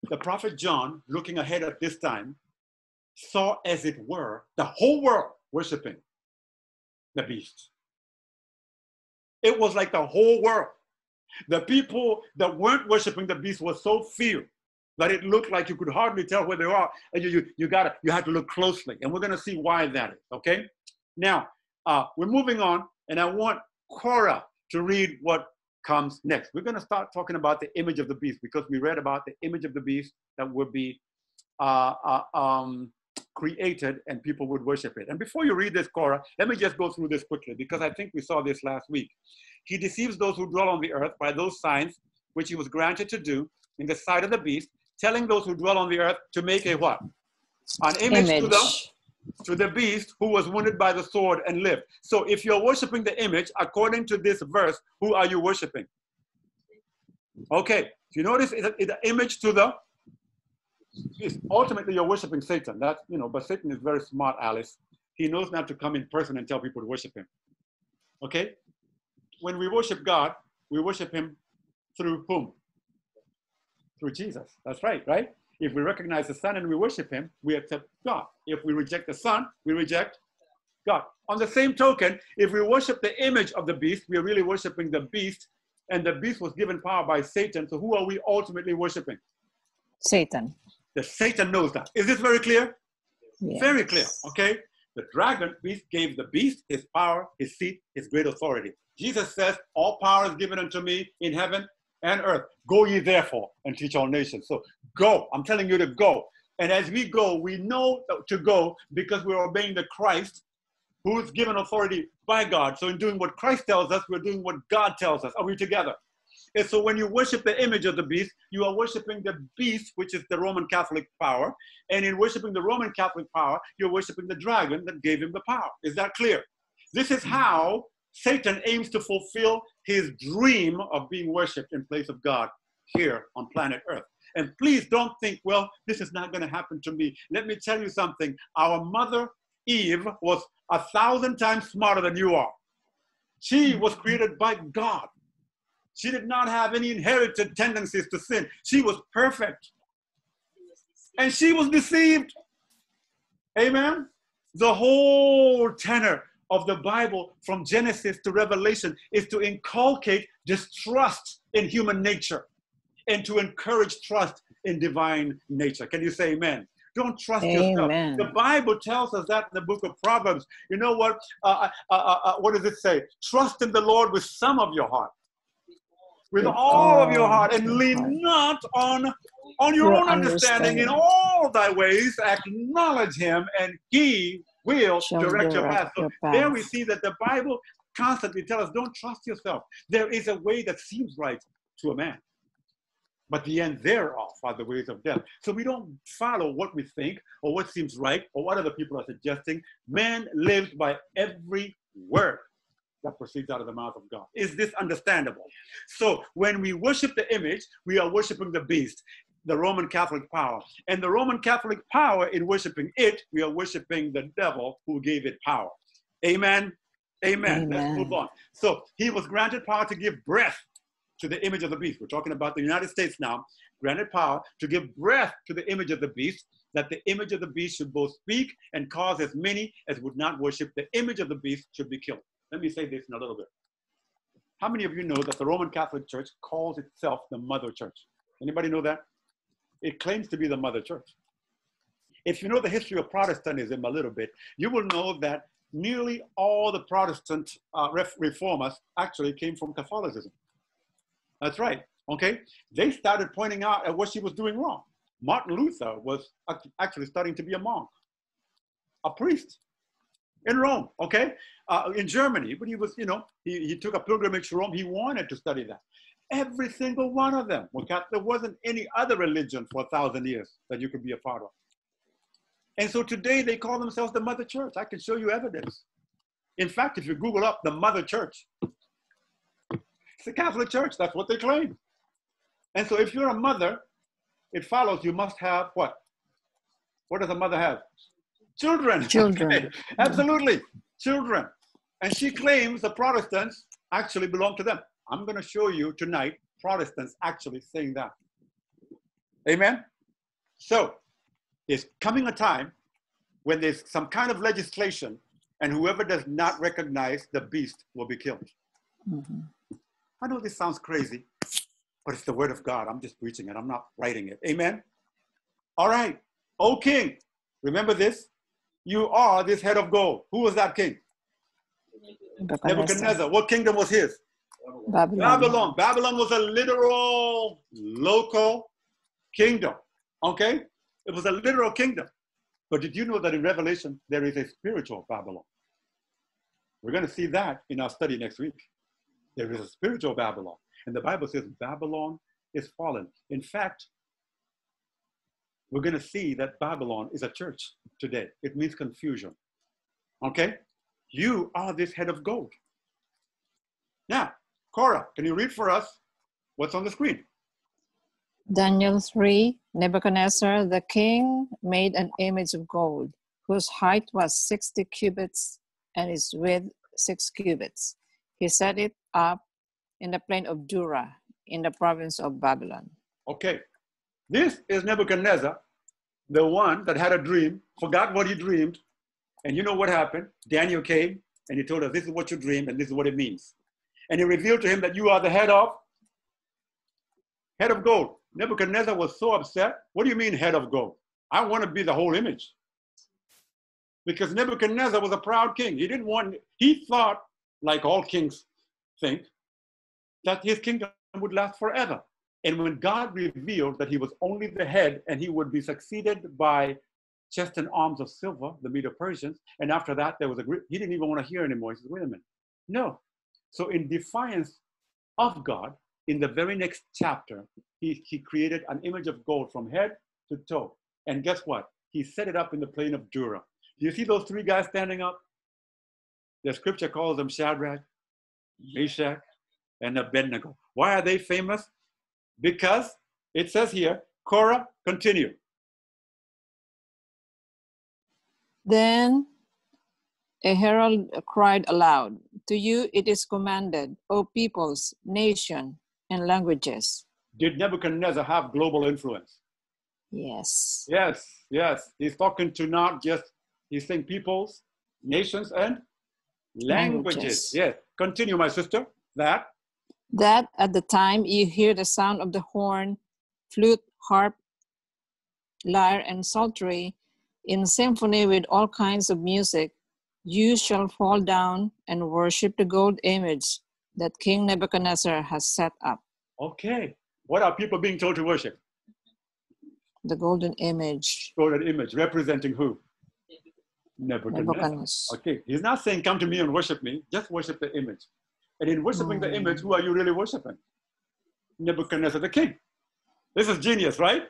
The prophet John, looking ahead at this time, saw, as it were, the whole world worshiping the beast. It was like the whole world. The people that weren't worshiping the beast were so few that it looked like you could hardly tell where they are. And you, you, you gotta, you have to look closely. And we're gonna see why that is, okay? Now, uh, we're moving on, and I want Cora to read what comes next. We're gonna start talking about the image of the beast because we read about the image of the beast that would be uh, uh, um, created and people would worship it. And before you read this, Cora, let me just go through this quickly because I think we saw this last week. He deceives those who dwell on the earth by those signs which he was granted to do in the sight of the beast, telling those who dwell on the earth to make a what? An image, image. To, the, to the beast who was wounded by the sword and lived. So if you're worshiping the image, according to this verse, who are you worshiping? Okay, you notice it's an image to the ultimately you're worshiping Satan. That you know, but Satan is very smart, Alice. He knows not to come in person and tell people to worship him. Okay? When we worship God, we worship Him through whom? Through Jesus. That's right, right? If we recognize the Son and we worship Him, we accept God. If we reject the Son, we reject God. On the same token, if we worship the image of the beast, we are really worshiping the beast, and the beast was given power by Satan. So who are we ultimately worshiping? Satan. The Satan knows that. Is this very clear? Yes. Very clear. Okay? The dragon beast gave the beast his power, his seat, his great authority. Jesus says, All power is given unto me in heaven and earth. Go ye therefore and teach all nations. So go. I'm telling you to go. And as we go, we know to go because we're obeying the Christ who's given authority by God. So in doing what Christ tells us, we're doing what God tells us. Are we together? And so when you worship the image of the beast, you are worshiping the beast, which is the Roman Catholic power. And in worshiping the Roman Catholic power, you're worshiping the dragon that gave him the power. Is that clear? This is how Satan aims to fulfill his dream of being worshiped in place of God here on planet Earth. And please don't think, well, this is not going to happen to me. Let me tell you something. Our mother, Eve, was a thousand times smarter than you are. She was created by God. She did not have any inherited tendencies to sin. She was perfect. And she was deceived. Amen. The whole tenor of the Bible from Genesis to Revelation is to inculcate distrust in human nature and to encourage trust in divine nature. Can you say amen? Don't trust yourself. The Bible tells us that in the book of Proverbs. You know what? Uh, uh, uh, uh, what does it say? Trust in the Lord with some of your heart, with With all of your heart, and lean heart. not on on your, Your own understanding. In all thy ways, acknowledge Him, and He will Shall direct your direct path. So your there we see that the Bible constantly tells us, don't trust yourself. There is a way that seems right to a man, but the end thereof are the ways of death. So we don't follow what we think or what seems right or what other people are suggesting. Man lives by every word that proceeds out of the mouth of God. Is this understandable? So when we worship the image, we are worshiping the beast, the Roman Catholic power. And the Roman Catholic power, in worshiping it, we are worshiping the devil who gave it power. Amen. Amen. Let's move on. So he was granted power to give breath to the image of the beast. We're talking about the United States now, granted power to give breath to the image of the beast, that the image of the beast should both speak and cause as many as would not worship the image of the beast should be killed. Let me say this in a little bit. How many of you know that the Roman Catholic Church calls itself the Mother Church? Anybody know that? It claims to be the Mother Church. If you know the history of Protestantism a little bit, you will know that nearly all the Protestant uh, ref- reformers actually came from Catholicism. That's right. Okay. They started pointing out at what she was doing wrong. Martin Luther was actually starting to be a monk, a priest in Rome. Okay. Uh, in Germany, but he was, you know, he, he took a pilgrimage to Rome. He wanted to study that. Every single one of them. Catholic. There wasn't any other religion for a thousand years that you could be a part of. And so today they call themselves the Mother Church. I can show you evidence. In fact, if you Google up the Mother Church, it's the Catholic Church. That's what they claim. And so if you're a mother, it follows you must have what? What does a mother have? Children. <laughs> Children. Okay. Absolutely. Children. And she claims the Protestants actually belong to them. I'm going to show you tonight Protestants actually saying that. Amen? So, it's coming a time when there's some kind of legislation, and whoever does not recognize the beast will be killed. Mhm. I know this sounds crazy, but it's the word of God. I'm just preaching it, I'm not writing it. Amen? All right. O king, remember this? You are this head of gold. Who was that king? Nebuchadnezzar. What kingdom was his? Babylon. Babylon. Babylon was a literal local kingdom. Okay? It was a literal kingdom. But did you know that in Revelation there is a spiritual Babylon? We're going to see that in our study next week. There is a spiritual Babylon. And the Bible says Babylon is fallen. In fact, we're going to see that Babylon is a church today. It means confusion. Okay? You are this head of gold. Now, Cora, can you read for us what's on the screen? Daniel 3 Nebuchadnezzar the king made an image of gold, whose height was 60 cubits and its width 6 cubits. He set it up in the plain of Dura in the province of Babylon. Okay. This is Nebuchadnezzar, the one that had a dream, forgot what he dreamed. And you know what happened? Daniel came and he told us, This is what you dreamed and this is what it means. And he revealed to him that you are the head of head of gold. Nebuchadnezzar was so upset. What do you mean head of gold? I want to be the whole image. Because Nebuchadnezzar was a proud king. He didn't want, he thought, like all kings think, that his kingdom would last forever. And when God revealed that he was only the head and he would be succeeded by chest and arms of silver, the Medo Persians, and after that there was a he didn't even want to hear anymore. He said, wait a minute. No. So in defiance of God, in the very next chapter, he, he created an image of gold from head to toe. And guess what? He set it up in the plain of Dura. Do you see those three guys standing up? The scripture calls them Shadrach, Meshach, and Abednego. Why are they famous? Because it says here, Cora, continue. Then a herald cried aloud, To you it is commanded, O peoples, nation, and languages. Did Nebuchadnezzar have global influence? Yes. Yes, yes. He's talking to not just, he's saying peoples, nations, and languages. Languages. Yes. Continue, my sister. That. That at the time you hear the sound of the horn, flute, harp, lyre, and psaltery in symphony with all kinds of music, you shall fall down and worship the gold image that King Nebuchadnezzar has set up. Okay. What are people being told to worship? The golden image. Golden image, representing who? Nebuchadnezzar. Nebuchadnezzar. Okay. He's not saying, come to me and worship me. Just worship the image. And in worshiping the hmm. image, who are you really worshiping? Nebuchadnezzar the king. This is genius, right?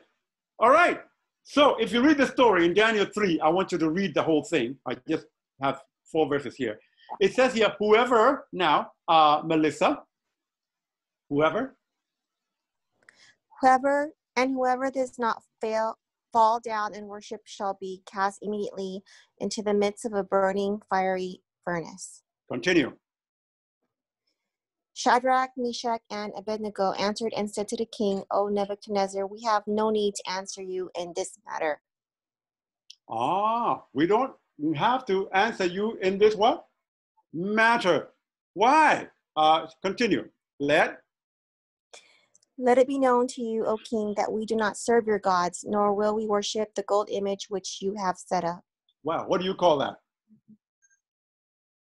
All right. So if you read the story in Daniel 3, I want you to read the whole thing. I just have four verses here. It says here, whoever, now, uh, Melissa, whoever, Whoever and whoever does not fail fall down and worship shall be cast immediately into the midst of a burning fiery furnace. continue. Shadrach, Meshach, and Abednego answered and said to the king, O Nebuchadnezzar, we have no need to answer you in this matter. Ah, we don't have to answer you in this what? Matter. Why? Uh, continue. Let. Let it be known to you, O king, that we do not serve your gods, nor will we worship the gold image which you have set up. Wow, what do you call that?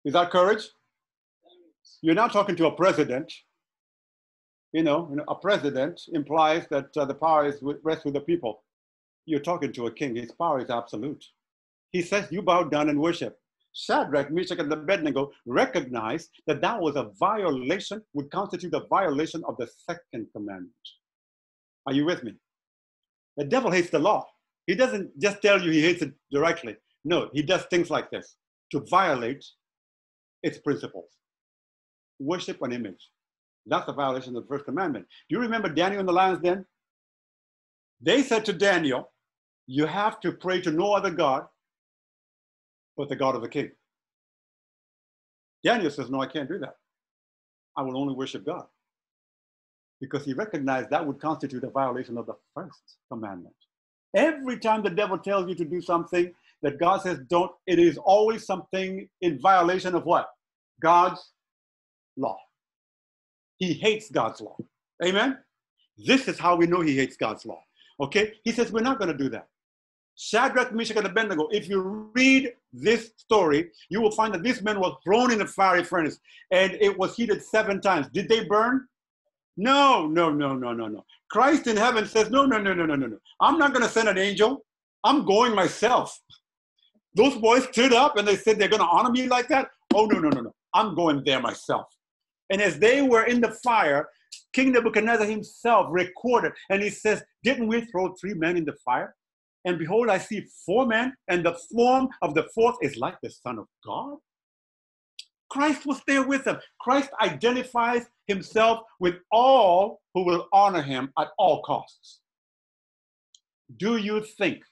Is that courage? You're not talking to a president. You know, you know, a president implies that uh, the power is with, rests with the people. You're talking to a king. His power is absolute. He says, "You bow down and worship." Shadrach, Meshach, and Abednego recognized that that was a violation, would constitute a violation of the second commandment. Are you with me? The devil hates the law. He doesn't just tell you he hates it directly. No, he does things like this to violate its principles. Worship an image. That's a violation of the first commandment. Do you remember Daniel and the lion's den? They said to Daniel, You have to pray to no other God but the God of the king. Daniel says, No, I can't do that. I will only worship God. Because he recognized that would constitute a violation of the first commandment. Every time the devil tells you to do something that God says don't, it is always something in violation of what? God's law. He hates God's law. Amen? This is how we know he hates God's law. Okay? He says, We're not going to do that. Shadrach, Meshach, and Abednego, if you read this story, you will find that these men were thrown in a fiery furnace and it was heated seven times. Did they burn? No, no, no, no, no, no. Christ in heaven says, No, no, no, no, no, no, no. I'm not going to send an angel. I'm going myself. Those boys stood up and they said, They're going to honor me like that? Oh, no, no, no, no. I'm going there myself. And as they were in the fire, King Nebuchadnezzar himself recorded, and he says, Didn't we throw three men in the fire? And behold, I see four men, and the form of the fourth is like the Son of God. Christ was there with them. Christ identifies himself with all who will honor him at all costs. Do you think?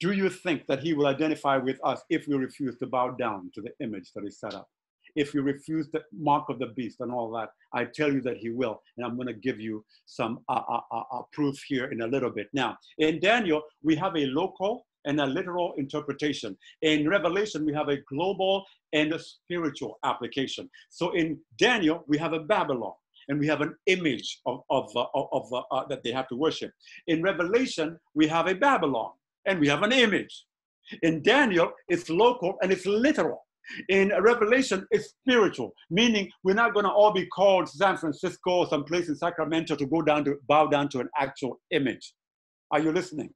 Do you think that he will identify with us if we refuse to bow down to the image that is set up? If you refuse the mark of the beast and all that. I tell you that he will. And I'm going to give you some uh, uh, uh, uh, proof here in a little bit. Now, in Daniel, we have a local and a literal interpretation. In Revelation, we have a global and a spiritual application. So in Daniel, we have a Babylon and we have an image of, of, uh, of uh, uh, that they have to worship. In Revelation, we have a Babylon and we have an image. In Daniel, it's local and it's literal. In Revelation, it's spiritual, meaning we're not going to all be called San Francisco or someplace in Sacramento to go down to bow down to an actual image. Are you listening?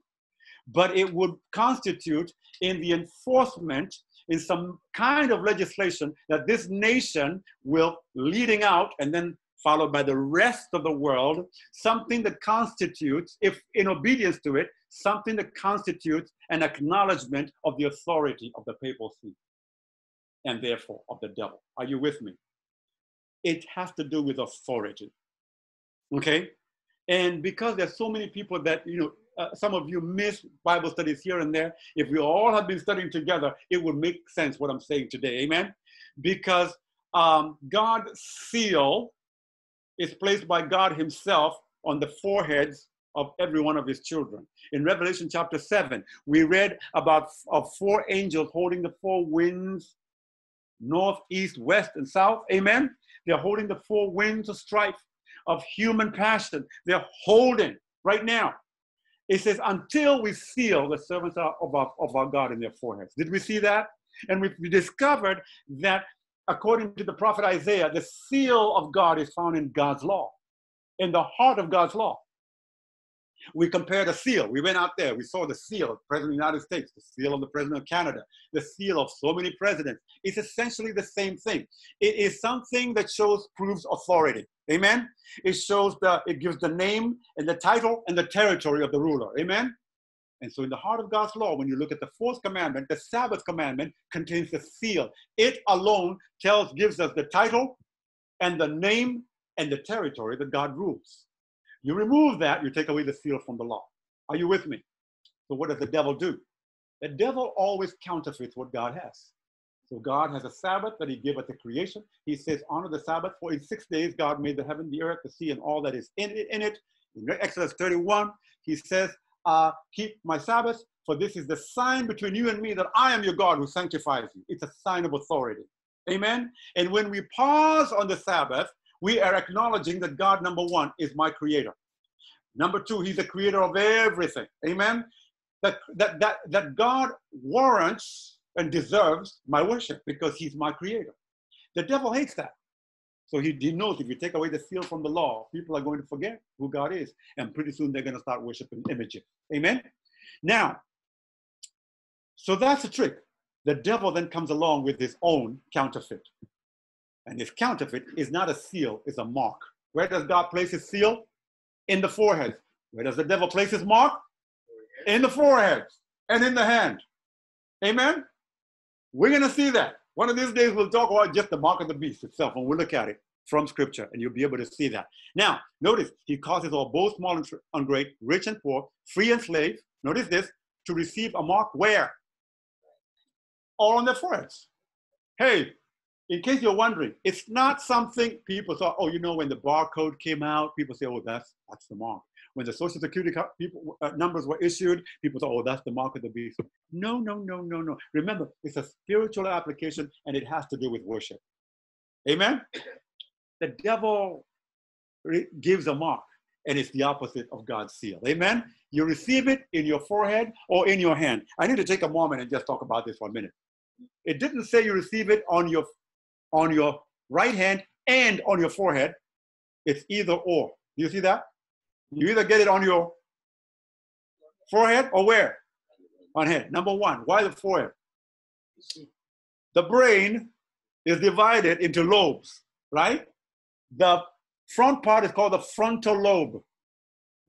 But it would constitute in the enforcement in some kind of legislation that this nation will leading out and then followed by the rest of the world, something that constitutes, if in obedience to it, something that constitutes an acknowledgement of the authority of the papal see and therefore of the devil. Are you with me? It has to do with authority. Okay? And because there's so many people that, you know, uh, some of you miss Bible studies here and there. If we all have been studying together, it would make sense what I'm saying today. Amen? Because um, God's seal is placed by God Himself on the foreheads of every one of His children. In Revelation chapter 7, we read about of four angels holding the four winds north, east, west, and south. Amen? They're holding the four winds of strife, of human passion. They're holding right now. It says, until we seal the servants of our, of our God in their foreheads. Did we see that? And we discovered that according to the prophet Isaiah, the seal of God is found in God's law, in the heart of God's law. We compared a seal. We went out there. We saw the seal of the President of the United States, the seal of the President of Canada, the seal of so many presidents. It's essentially the same thing. It is something that shows, proves authority. Amen? It shows the, it gives the name and the title and the territory of the ruler. Amen? And so, in the heart of God's law, when you look at the fourth commandment, the Sabbath commandment contains the seal. It alone tells, gives us the title and the name and the territory that God rules. You remove that, you take away the seal from the law. Are you with me? So, what does the devil do? The devil always counterfeits what God has. So, God has a Sabbath that He gave at the creation. He says, Honor the Sabbath, for in six days God made the heaven, the earth, the sea, and all that is in it. In, it. in Exodus 31, He says, uh, keep my Sabbath, for this is the sign between you and me that I am your God who sanctifies you. It's a sign of authority. Amen. And when we pause on the Sabbath, we are acknowledging that God, number one, is my creator. Number two, he's the creator of everything. Amen. That, that, that, that God warrants and deserves my worship because he's my creator. The devil hates that. So he, he knows if you take away the seal from the law, people are going to forget who God is. And pretty soon they're going to start worshiping images. Amen? Now, so that's the trick. The devil then comes along with his own counterfeit. And his counterfeit is not a seal, it's a mark. Where does God place his seal? In the forehead. Where does the devil place his mark? In the forehead and in the hand. Amen? We're going to see that. One of these days, we'll talk about just the mark of the beast itself, and we'll look at it from Scripture, and you'll be able to see that. Now, notice he causes all both small and great, rich and poor, free and slave. Notice this to receive a mark where? All on their foreheads. Hey, in case you're wondering, it's not something people thought, oh, you know, when the barcode came out, people say, oh, that's that's the mark. When the Social Security people, uh, numbers were issued, people thought, oh, that's the mark of the beast. No, no, no, no, no. Remember, it's a spiritual application and it has to do with worship. Amen? The devil gives a mark and it's the opposite of God's seal. Amen? You receive it in your forehead or in your hand. I need to take a moment and just talk about this for a minute. It didn't say you receive it on your on your right hand and on your forehead. It's either or. Do you see that? You either get it on your forehead or where? On head. Number one, why the forehead? The brain is divided into lobes, right? The front part is called the frontal lobe.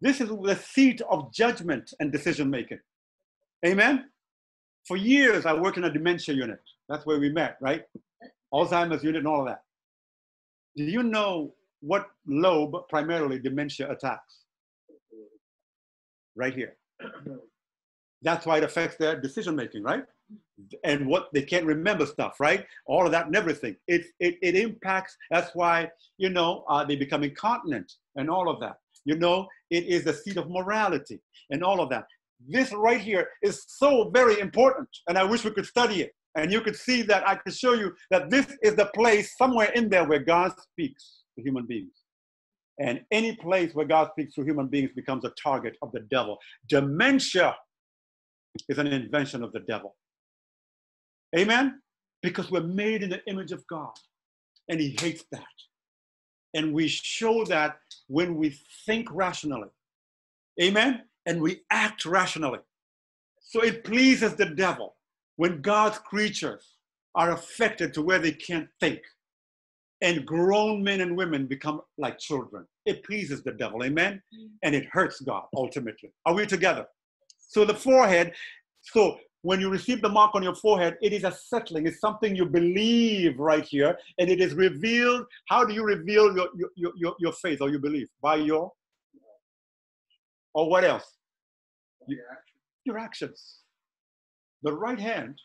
This is the seat of judgment and decision making. Amen? For years, I worked in a dementia unit. That's where we met, right? Alzheimer's unit and all of that. Do you know what lobe primarily dementia attacks? right here. That's why it affects their decision making, right? And what they can't remember stuff, right? All of that and everything. It, it, it impacts, that's why, you know, uh, they become incontinent and all of that. You know, it is the seat of morality and all of that. This right here is so very important, and I wish we could study it. And you could see that I could show you that this is the place somewhere in there where God speaks to human beings. And any place where God speaks to human beings becomes a target of the devil. Dementia is an invention of the devil. Amen? Because we're made in the image of God, and he hates that. And we show that when we think rationally. Amen? And we act rationally. So it pleases the devil when God's creatures are affected to where they can't think and grown men and women become like children. It pleases the devil, amen? Mm. And it hurts God ultimately. Are we together? So the forehead, so when you receive the mark on your forehead, it is a settling. It's something you believe right here, and it is revealed. How do you reveal your, your, your, your faith or your belief? By your, or what else? You, your actions. The right hand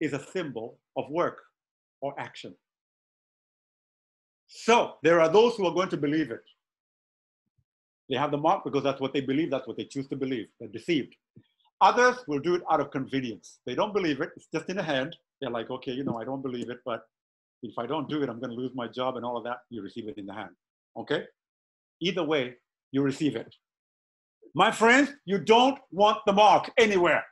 is a symbol of work or action. So there are those who are going to believe it. They have the mark because that's what they believe, that's what they choose to believe. They're deceived. Others will do it out of convenience. They don't believe it, it's just in the hand. They're like, okay, you know, I don't believe it, but if I don't do it, I'm going to lose my job and all of that. You receive it in the hand. Okay? Either way, you receive it. My friends, you don't want the mark anywhere.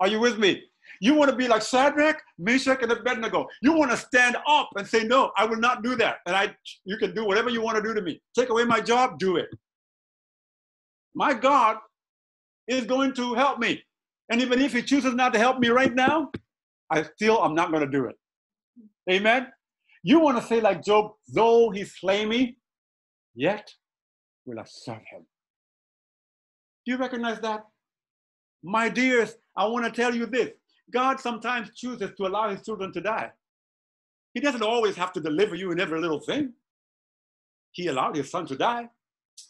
Are you with me? You want to be like Shadrach, Meshach, and Abednego. You want to stand up and say, No, I will not do that. And I you can do whatever you want to do to me. Take away my job, do it. My God is going to help me. And even if he chooses not to help me right now, I still I'm not going to do it. Amen. You want to say like Job, though he slay me, yet will I serve him. Do you recognize that? My dears, I want to tell you this. God sometimes chooses to allow his children to die. He doesn't always have to deliver you in every little thing. He allowed his son to die.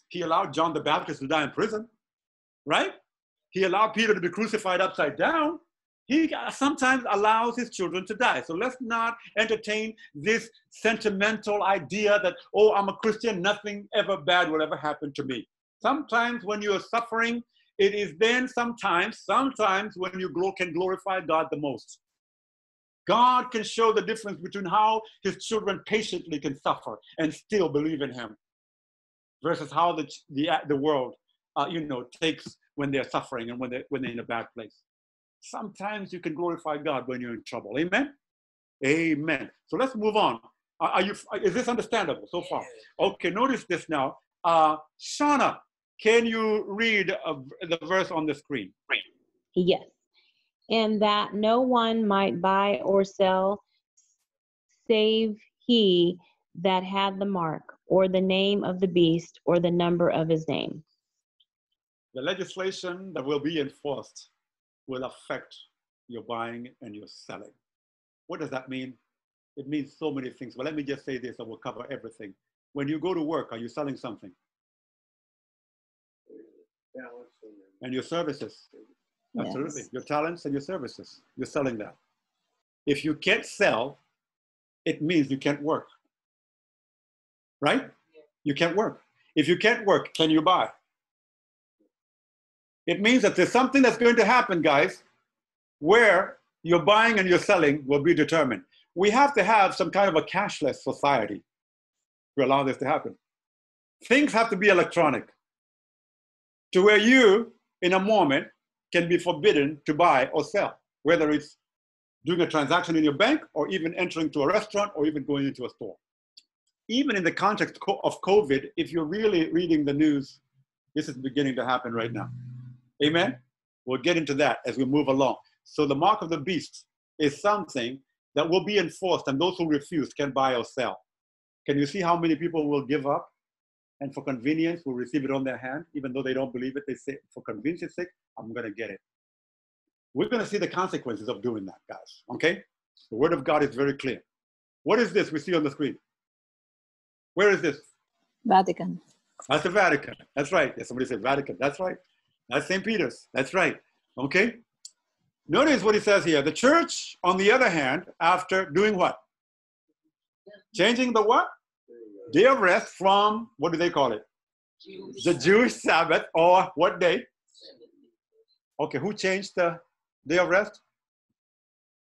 He allowed John the Baptist to die in prison, right? He allowed Peter to be crucified upside down. He sometimes allows his children to die. So let's not entertain this sentimental idea that, oh, I'm a Christian, nothing ever bad will ever happen to me. Sometimes when you're suffering, it is then sometimes, sometimes when you can glorify God the most. God can show the difference between how his children patiently can suffer and still believe in him versus how the, the, the world, uh, you know, takes when they're suffering and when, they, when they're in a bad place. Sometimes you can glorify God when you're in trouble. Amen? Amen. So let's move on. Are you, is this understandable so far? Okay, notice this now. Uh, Shauna, can you read uh, the verse on the screen? Yes. And that no one might buy or sell save he that had the mark, or the name of the beast, or the number of his name. The legislation that will be enforced will affect your buying and your selling. What does that mean? It means so many things. But let me just say this, I will cover everything. When you go to work, are you selling something? And your services. Absolutely. Yes. Your talents and your services. You're selling that. If you can't sell, it means you can't work. Right? You can't work. If you can't work, can you buy? It means that there's something that's going to happen, guys, where your buying and your selling will be determined. We have to have some kind of a cashless society to allow this to happen. Things have to be electronic to where you in a moment can be forbidden to buy or sell, whether it's doing a transaction in your bank or even entering to a restaurant or even going into a store. Even in the context of COVID, if you're really reading the news, this is beginning to happen right now. Amen? We'll get into that as we move along. So the mark of the beast is something that will be enforced, and those who refuse can buy or sell. Can you see how many people will give up and for convenience will receive it on their hand, even though they don't believe it. They say, for convenience sake, I'm going to get it. We're going to see the consequences of doing that, guys. Okay? The word of God is very clear. What is this we see on the screen? Where is this? Vatican. That's the Vatican. That's right. Yes, somebody said Vatican. That's right. That's St. Peter's. That's right. Okay? Notice what he says here. The church, on the other hand, after doing what? Changing the what? Day of rest from, what do they call it? The Jewish Sabbath, or what day? Okay, who changed the day of rest?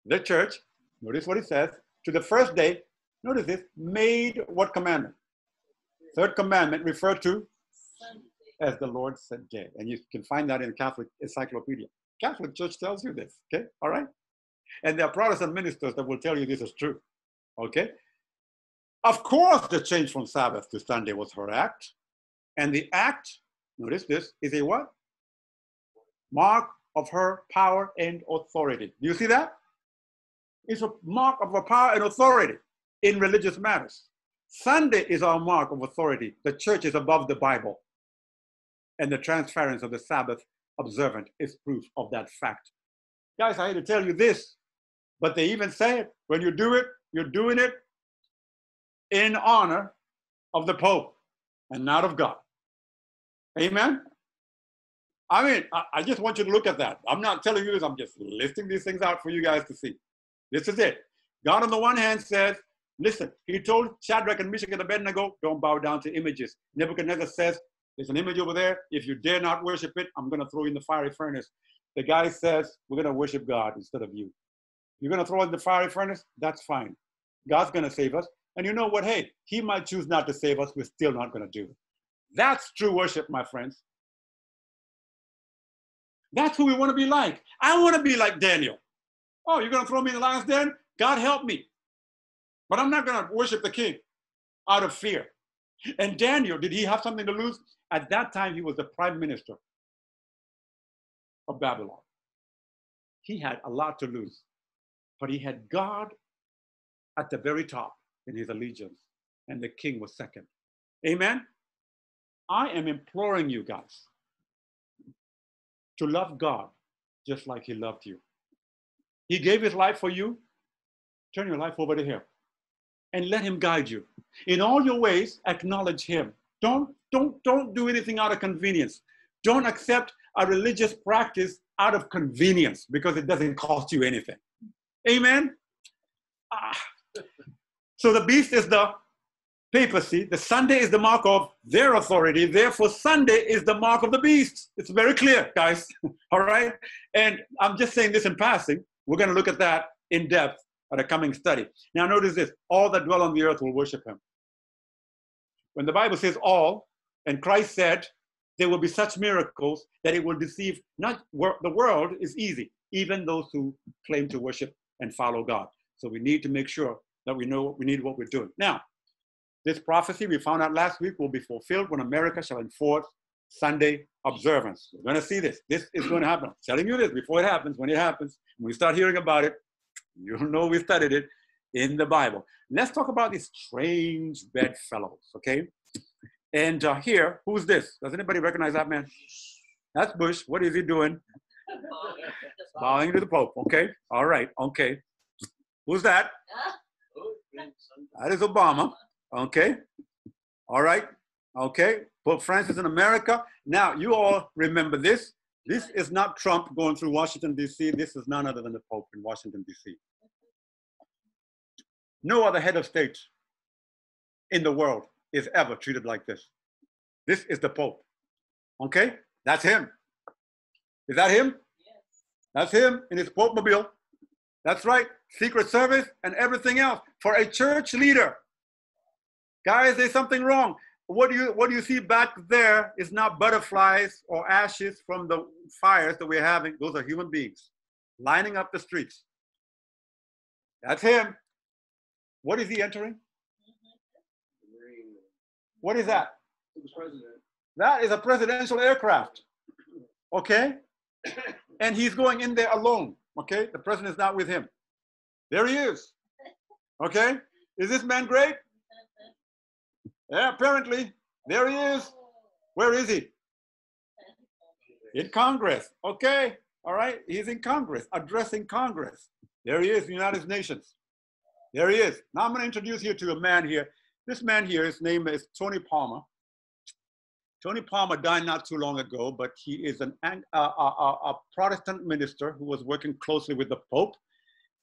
The church. Notice what it says. To the first day, notice this, made what commandment? Third commandment referred to as the Lord said day. And you can find that in Catholic Encyclopedia. Catholic Church tells you this, okay? All right? And there are Protestant ministers that will tell you this is true, okay? Of course, the change from Sabbath to Sunday was her act. And the act, notice this, is a what? Mark of her power and authority. Do you see that? It's a mark of her power and authority in religious matters. Sunday is our mark of authority. The church is above the Bible. And the transference of the Sabbath observant is proof of that fact. Guys, I hate to tell you this, but they even say it. When you do it, you're doing it in honor of the Pope and not of God. Amen? I mean, I, I, just want you to look at that. I'm not telling you this, I'm just listing these things out for you guys to see. This is it. God, on the one hand, says, listen, he told Shadrach and Meshach and Abednego, don't bow down to images. Nebuchadnezzar says, there's an image over there. If you dare not worship it, I'm going to throw you in the fiery furnace. The guy says, we're going to worship God instead of you. You're going to throw in the fiery furnace? That's fine. God's going to save us. And you know what? Hey, he might choose not to save us. We're still not going to do it. That's true worship, my friends. That's who we want to be like. I want to be like Daniel. Oh, you're going to throw me in the lion's den? God help me. But I'm not going to worship the king out of fear. And Daniel, did he have something to lose? At that time, he was the prime minister of Babylon. He had a lot to lose, but he had God at the very top in his allegiance, and the king was second. Amen? I am imploring you guys to love God just like he loved you. He gave his life for you. Turn your life over to him and let him guide you. In all your ways, acknowledge him. Don't, don't, don't do anything out of convenience. Don't accept a religious practice out of convenience because it doesn't cost you anything. Amen? Ah. So the beast is the papacy. The Sunday is the mark of their authority. Therefore, Sunday is the mark of the beast. It's very clear, guys. <laughs> All right? And I'm just saying this in passing. We're going to look at that in depth at a coming study. Now, notice this all that dwell on the earth will worship him. When the Bible says all, and Christ said, there will be such miracles that it will deceive not the world is easy, even those who claim to worship and follow God. So we need to make sure that we know what we need what we're doing. Now, this prophecy we found out last week will be fulfilled when America shall enforce Sunday observance. We're going to see this. This is going to happen. I'm telling you this before it happens. When it happens, when we start hearing about it, you'll know we studied it in the Bible. Let's talk about these strange bedfellows, okay? And uh, here, who's this? Does anybody recognize that man? That's Bush. What is he doing? Bowing to the Pope. Okay. All right. Okay. Who's that? That is Obama. Okay. All right. Okay. Pope Francis in America. Now, you all remember this. This is not Trump going through Washington, D.C. This is none other than the Pope in Washington, D.C. No other head of state in the world is ever treated like this. This is the Pope. Okay? That's him. Is that him? Yes. That's him in his Pope mobile. That's right. Secret Service and everything else. For a church leader. Guys, there's something wrong what do you what do you see back there is not butterflies or ashes from the fires that we're having. Those are human beings lining up the streets. That's him. What is he entering? What is that? That is a presidential aircraft. Okay? And he's going in there alone. Okay? The president is not with him. There he is. Okay? Is this man great? Yeah, apparently. There he is. Where is he? In Congress. Okay. All right. He's in Congress, addressing Congress. There he is, United Nations. There he is. Now I'm going to introduce you to a man here. This man here, his name is Tony Palmer. Tony Palmer died not too long ago, but he is an, an- a, a, a Protestant minister who was working closely with the Pope.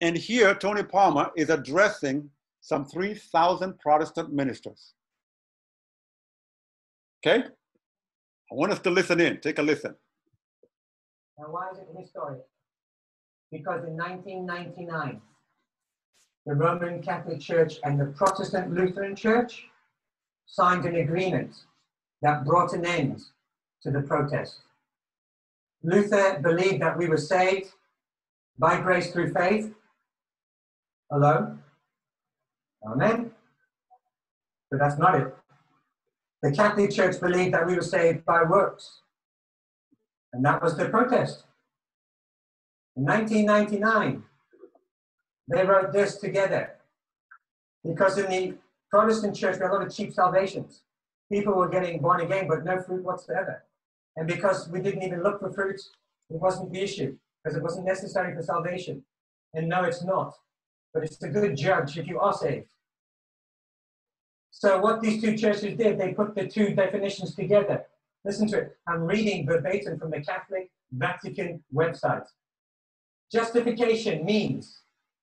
And here, Tony Palmer is addressing some 3,000 Protestant ministers. Okay? I want us to listen in. Take a listen. Now, why is it historic? Because in 1999, the Roman Catholic Church and the Protestant Lutheran Church signed an agreement that brought an end to the protest. Luther believed that we were saved by grace through faith alone. Amen. But that's not it. The Catholic Church believed that we were saved by works. And that was the protest. In 1999, they wrote this together. Because in the Protestant church, there had a lot of cheap salvations. People were getting born again, but no fruit whatsoever. And because we didn't even look for fruit, it wasn't the issue, because it wasn't necessary for salvation. And no, it's not. But it's a good judge if you are saved. So what these two churches did, they put the two definitions together. Listen to it. I'm reading verbatim from the Catholic Vatican website. Justification means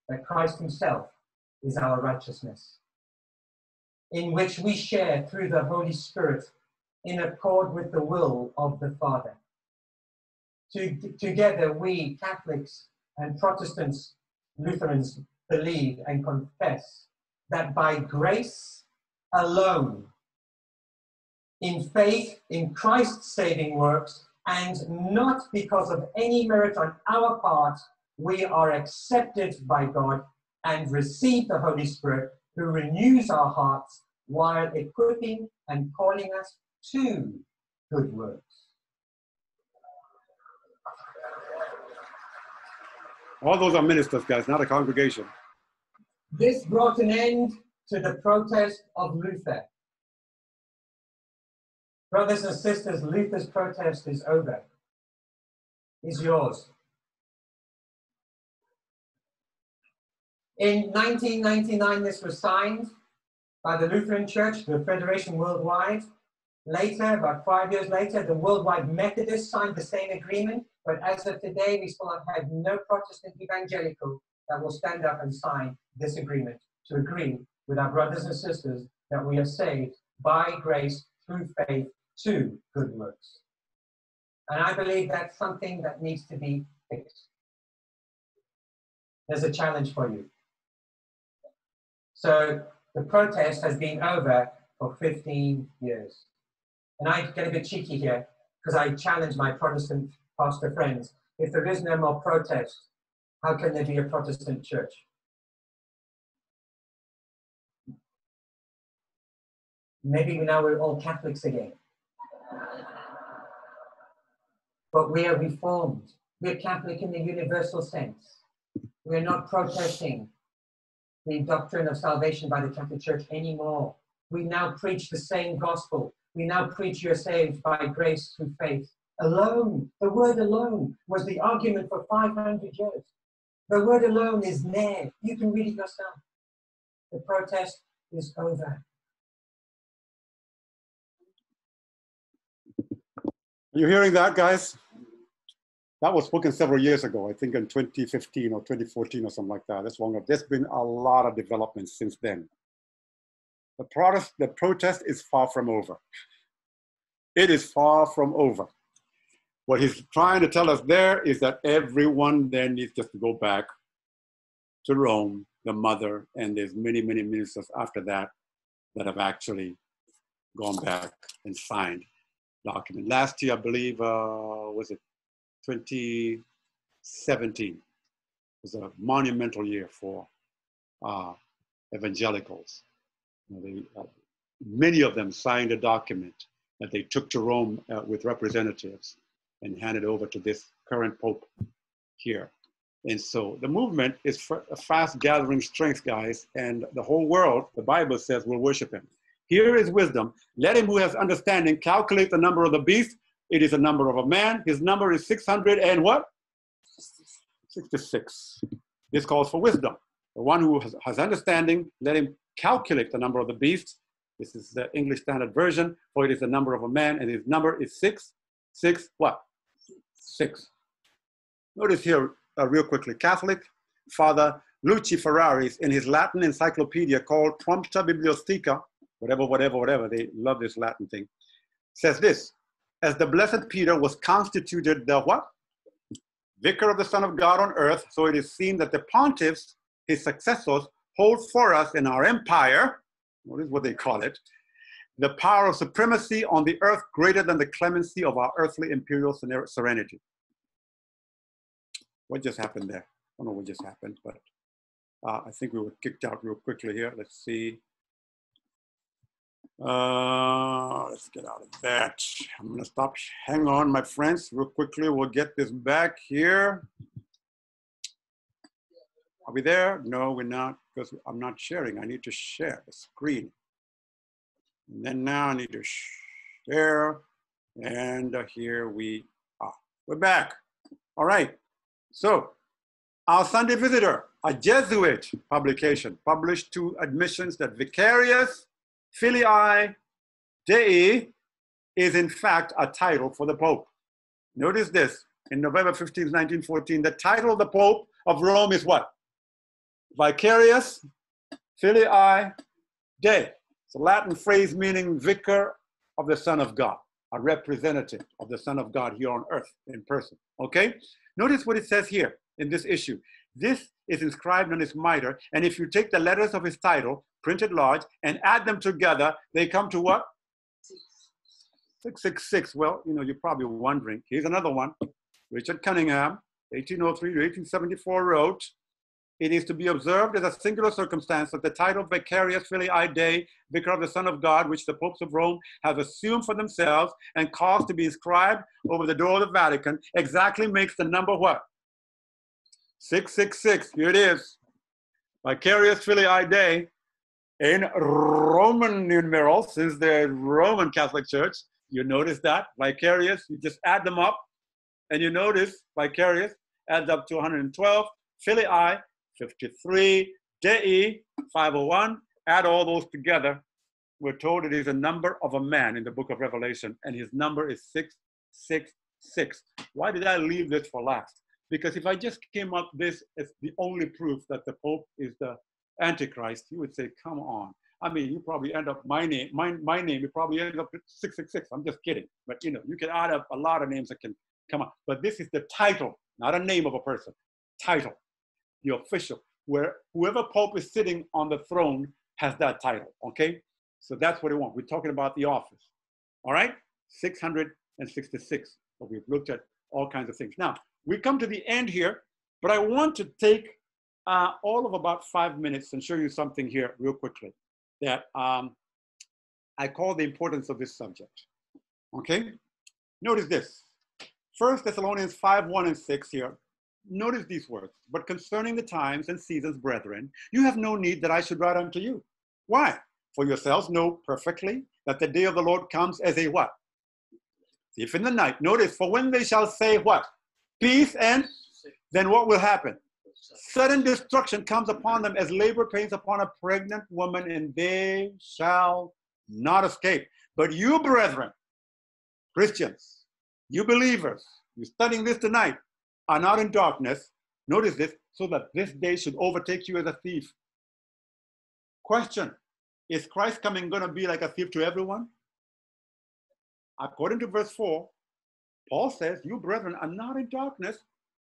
that Christ himself is our righteousness, in which we share through the Holy Spirit in accord with the will of the Father. To, together, we Catholics and Protestants, Lutherans, believe and confess that by grace alone, in faith in Christ's saving works, and not because of any merit on our part, we are accepted by God and receive the Holy Spirit who renews our hearts while equipping and calling us to good works. All those are ministers, guys, not a congregation. This brought an end to the protest of Luther. Brothers and sisters, Luther's protest is over. Is yours. In 1999, this was signed by the Lutheran Church, the Federation Worldwide. Later, about five years later, the Worldwide Methodists signed the same agreement. But as of today, we still have had no Protestant evangelical that will stand up and sign this agreement to agree with our brothers and sisters that we are saved by grace through faith to good works. And I believe that's something that needs to be fixed. There's a challenge for you. So the protest has been over for 15 years. And I get a bit cheeky here because I challenge my Protestant pastor friends. If there is no more protest, how can there be a Protestant church? Maybe now we're all Catholics again. But we are reformed. We're Catholic in the universal sense. We're not protesting the doctrine of salvation by the Catholic Church anymore. We now preach the same gospel. We now preach you're saved by grace through faith alone. The word alone was the argument for 500 years. The word alone is there. You can read it yourself. The protest is over. Are you hearing that, guys? That was spoken several years ago, I think in 2015 or 2014 or something like that. That's longer. There's been a lot of developments since then. The protest, the protest is far from over. It is far from over. What he's trying to tell us there is that everyone then needs just to go back to Rome, the mother, and there's many, many ministers after that that have actually gone back and signed document. Last year, I believe, uh, was it 2017? It was a monumental year for uh, evangelicals. You know, they, uh, many of them signed a document that they took to Rome uh, with representatives and handed over to this current pope here. And so the movement is fast gathering strength, guys, and the whole world, the Bible says, will worship him. Here is wisdom. Let him who has understanding calculate the number of the beast. It is a number of a man. His number is 600 and what? 66. This calls for wisdom. The one who has, has understanding, let him calculate the number of the beast. This is the English Standard Version. For it is the number of a man, and his number is six. Six what? Six. Notice here, uh, real quickly, Catholic Father Luci Ferraris, in his Latin encyclopedia called Prompta Bibliotheca, whatever, whatever, whatever, they love this Latin thing, says this, as the blessed Peter was constituted the what? Vicar of the Son of God on earth, so it is seen that the pontiffs, his successors, hold for us in our empire, what is what they call it, the power of supremacy on the earth greater than the clemency of our earthly imperial serenity. What just happened there? I don't know what just happened, but uh, I think we were kicked out real quickly here. Let's see. Uh, let's get out of that. I'm gonna stop. Hang on, my friends, real quickly. We'll get this back here. Are we there? No, we're not, because I'm not sharing. I need to share the screen. And then now I need to share. And here we are. We're back. All right. So our Sunday Visitor, a Jesuit publication, published two admissions that Vicarius Filii Dei is in fact a title for the Pope. Notice this, in November 15, 1914, the title of the Pope of Rome is what? Vicarius Filii Dei. A Latin phrase meaning vicar of the Son of God, a representative of the Son of God here on earth in person. Okay? Notice what it says here in this issue. This is inscribed on his mitre, and if you take the letters of his title, printed large, and add them together, they come to what? 666. Well, you know, you're probably wondering. Here's another one. Richard Cunningham, 1803 to 1874, wrote, it is to be observed as a singular circumstance that the title Vicarius Filii Dei, Vicar of the Son of God, which the popes of Rome have assumed for themselves and caused to be inscribed over the door of the Vatican, exactly makes the number what? 666, here it is. Vicarius Filii Dei in Roman numerals, since the Roman Catholic Church. You notice that, Vicarius, you just add them up, and you notice vicarius adds up to 112, filii, 53, dei, 501, add all those together. We're told it is a number of a man in the book of Revelation, and his number is 666. Why did I leave this for last? Because if I just came up this as the only proof that the Pope is the Antichrist, you would say, come on. I mean, you probably end up my name, my, my name, you probably end up at 666. I'm just kidding. But you know, you can add up a lot of names that can come up. But this is the title, not a name of a person. Title, the official, where whoever Pope is sitting on the throne has that title. Okay? So that's what we want. We're talking about the office. All right? 666. But we've looked at all kinds of things. Now, we come to the end here, but I want to take uh, all of about five minutes and show you something here real quickly that um, I call the importance of this subject. Okay? Notice this. First Thessalonians 5, 1 and 6 here. Notice these words. But concerning the times and seasons, brethren, you have no need that I should write unto you. Why? For yourselves know perfectly that the day of the Lord comes as a what? If in the night. Notice, for when they shall say what? peace, and then what will happen? Sudden destruction comes upon them as labor pains upon a pregnant woman, and they shall not escape. But you, brethren, Christians, you believers, you're studying this tonight, are not in darkness. Notice this, so that this day should overtake you as a thief. Question Is Christ coming going to be like a thief to everyone? According to verse 4, Paul says, You, brethren, are not in darkness,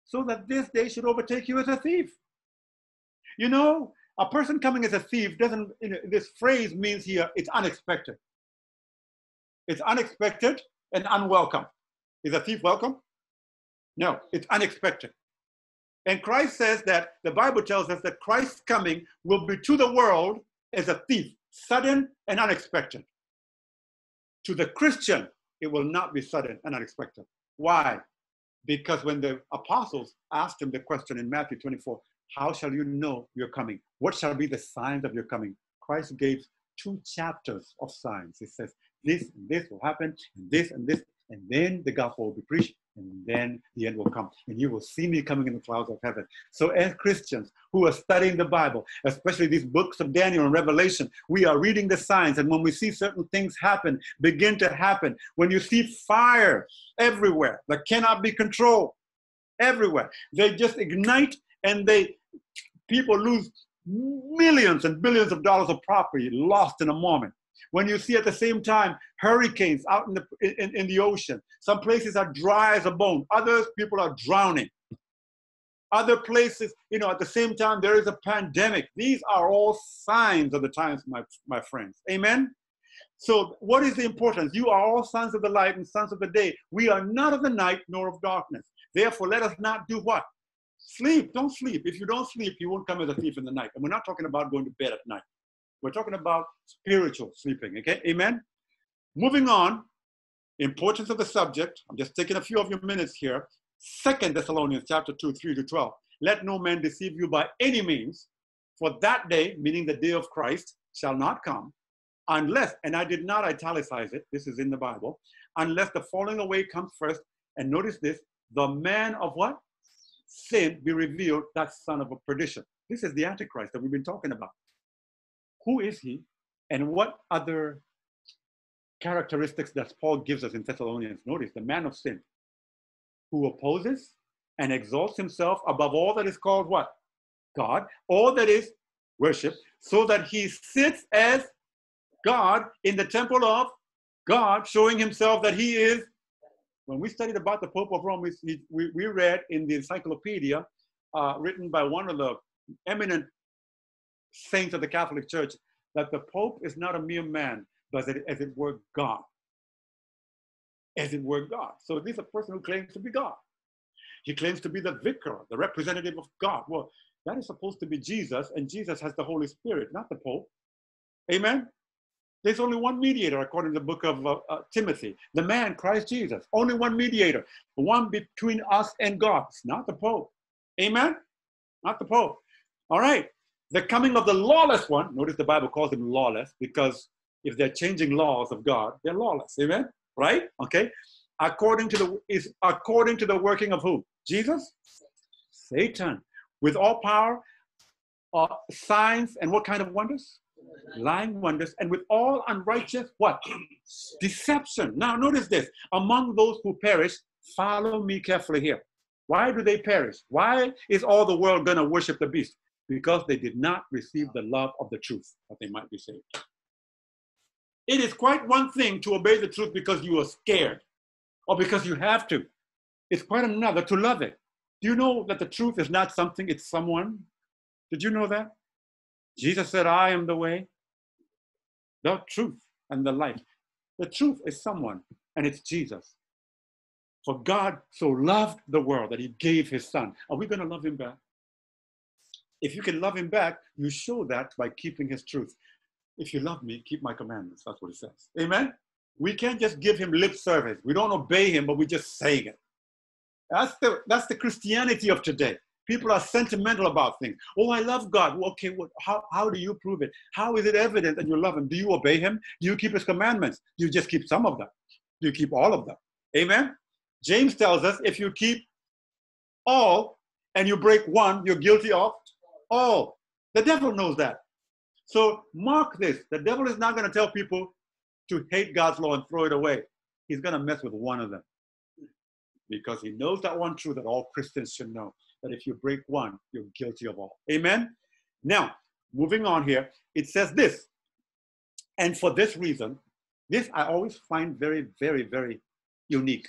so that this day should overtake you as a thief. You know, a person coming as a thief doesn't, you know, this phrase means here it's unexpected. It's unexpected and unwelcome. Is a thief welcome? No, it's unexpected. And Christ says that the Bible tells us that Christ's coming will be to the world as a thief, sudden and unexpected. To the Christian, it will not be sudden and unexpected. Why? Because when the apostles asked him the question in Matthew 24, how shall you know you're coming? What shall be the signs of your coming? Christ gave two chapters of signs. He says, this and this will happen, and this and this, and then the gospel will be preached, and then the end will come, and you will see me coming in the clouds of heaven. So, as Christians who are studying the Bible, especially these books of Daniel and Revelation, we are reading the signs, and when we see certain things happen, begin to happen, when you see fire everywhere that cannot be controlled, everywhere, they just ignite and they people lose millions and billions of dollars of property lost in a moment. When you see at the same time hurricanes out in the, in, in the ocean, some places are dry as a bone, others people are drowning. Other places, you know, at the same time, there is a pandemic. These are all signs of the times, my, my friends. Amen? So, what is the importance? You are all sons of the light and sons of the day. We are not of the night nor of darkness. Therefore, let us not do what? Sleep. Don't sleep. If you don't sleep, you won't come as a thief in the night. And we're not talking about going to bed at night. We're talking about spiritual sleeping. Okay? Amen? Moving on, importance of the subject. I'm just taking a few of your minutes here. Second Thessalonians chapter 2, 3 to 12. Let no man deceive you by any means, for that day, meaning the day of Christ, shall not come, unless, and I did not italicize it, this is in the Bible, unless the falling away comes first. And notice this the man of what? Sin be revealed, that son of a perdition. This is the Antichrist that we've been talking about. Who is he? And what other characteristics that Paul gives us in Thessalonians? Notice the man of sin who opposes and exalts himself above all that is called what? God, all that is worship, so that he sits as God in the temple of God, showing himself that he is. When we studied about the Pope of Rome, we, we, we read in the encyclopedia uh, written by one of the eminent saints of the Catholic Church that the Pope is not a mere man, but as it were God. As it were God. So this is a person who claims to be God. He claims to be the vicar, the representative of God. Well, that is supposed to be Jesus, and Jesus has the Holy Spirit, not the Pope. Amen? There's only one mediator, according to the book of uh, uh, Timothy, the man, Christ Jesus. Only one mediator, the one between us and God. It's not the Pope. Amen? Not the Pope. All right. The coming of the lawless one, notice the Bible calls him lawless because if they're changing laws of God, they're lawless. Amen? Right? Okay. According to the is according to the working of who? Jesus? Satan. With all power, uh, signs, and what kind of wonders? lying wonders, and with all unrighteous what? Deception. Now notice this. Among those who perish, follow me carefully here. Why do they perish? Why is all the world going to worship the beast? Because they did not receive the love of the truth that they might be saved. It is quite one thing to obey the truth because you are scared or because you have to. It's quite another to love it. Do you know that the truth is not something, it's someone? Did you know that? Jesus said, I am the way, the truth, and the life. The truth is someone, and it's Jesus. For God so loved the world that he gave his son. Are we going to love him back? If you can love him back, you show that by keeping his truth. If you love me, keep my commandments. That's what it says. Amen? We can't just give him lip service. We don't obey him, but we're just saying it. That's the, that's the Christianity of today. People are sentimental about things. Oh, I love God. Well, okay, well, how, how do you prove it? How is it evident that you love Him? Do you obey Him? Do you keep His commandments? Do you just keep some of them? Do you keep all of them? Amen? James tells us if you keep all and you break one, you're guilty of all. The devil knows that. So mark this the devil is not going to tell people to hate God's law and throw it away. He's going to mess with one of them because he knows that one truth that all Christians should know that if you break one, you're guilty of all. Amen? Now, moving on here, it says this. And for this reason, this I always find very, very, very unique.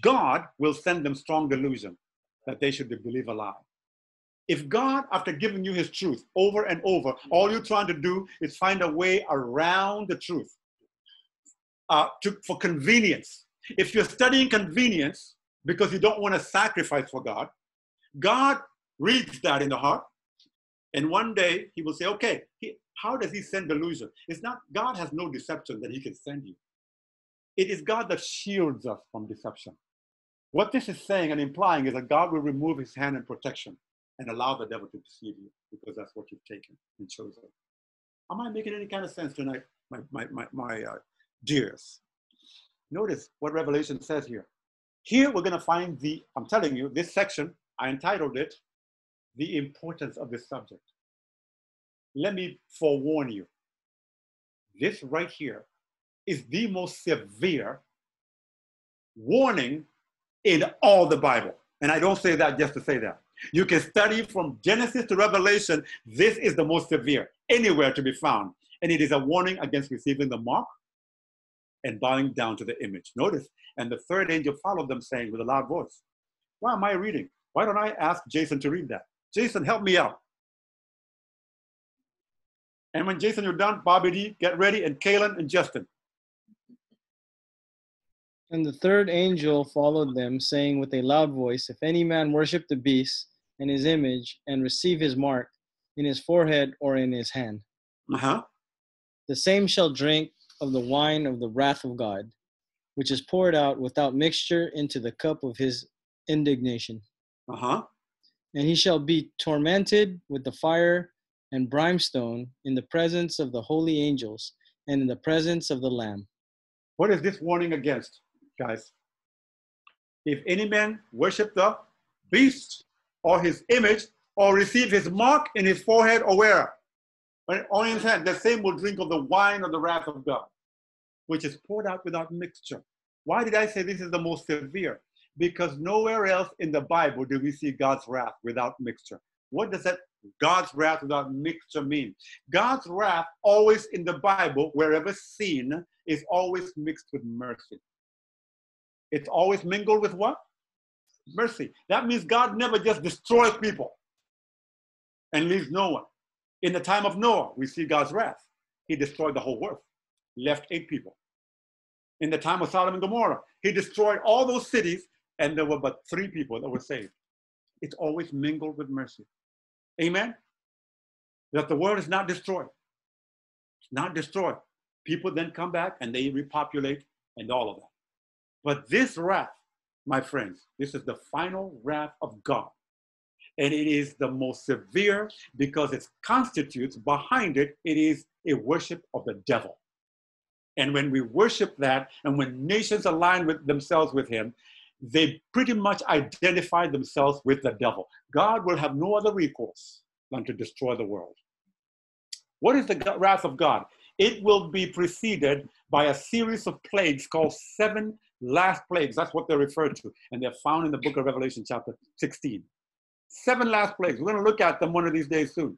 God will send them strong delusion that they should believe a lie. If God, after giving you his truth over and over, all you're trying to do is find a way around the truth uh, to, for convenience. If you're studying convenience because you don't want to sacrifice for God, God reads that in the heart. And one day he will say, okay, he, how does he send delusion? It's not, God has no deception that he can send you. It is God that shields us from deception. What this is saying and implying is that God will remove his hand and protection and allow the devil to deceive you because that's what you've taken and chosen. Am I making any kind of sense tonight, my, my, my, my uh, dears? Notice what Revelation says here. Here we're going to find the, I'm telling you, this section, I entitled it, The Importance of this Subject. Let me forewarn you. This right here is the most severe warning in all the Bible. And I don't say that just to say that. You can study from Genesis to Revelation. This is the most severe anywhere to be found. And it is a warning against receiving the mark and bowing down to the image. Notice, and the third angel followed them, saying with a loud voice, Why am I reading? Why don't I ask Jason to read that? Jason, help me out. And when Jason, you're done, Bobby D, get ready, and Kalen and Justin. And the third angel followed them, saying with a loud voice, If any man worship the beast and his image and receive his mark in his forehead or in his hand, uh-huh. the same shall drink of the wine of the wrath of God, which is poured out without mixture into the cup of his indignation. Uh-huh. And he shall be tormented with the fire and brimstone in the presence of the holy angels and in the presence of the Lamb. What is this warning against? Guys. If any man worship the beast or his image or receive his mark in his forehead or where? Or in his hand, the same will drink of the wine of the wrath of God, which is poured out without mixture. Why did I say this is the most severe? Because nowhere else in the Bible do we see God's wrath without mixture. What does that God's wrath without mixture mean? God's wrath always in the Bible, wherever seen, is always mixed with mercy. It's always mingled with what? Mercy. That means God never just destroys people and leaves no one. In the time of Noah, we see God's wrath. He destroyed the whole world, left eight people. In the time of Sodom and Gomorrah, he destroyed all those cities, and there were but three people that were saved. It's always mingled with mercy. Amen? That the world is not destroyed. It's not destroyed. People then come back and they repopulate and all of that. But this wrath, my friends, this is the final wrath of God. And it is the most severe because it constitutes behind it, it is a worship of the devil. And when we worship that, and when nations align with themselves with him, they pretty much identify themselves with the devil. God will have no other recourse than to destroy the world. What is the wrath of God? It will be preceded by a series of plagues called seven last plagues. That's what they're referred to. And they're found in the book of Revelation, chapter 16. Seven last plagues. We're going to look at them one of these days soon.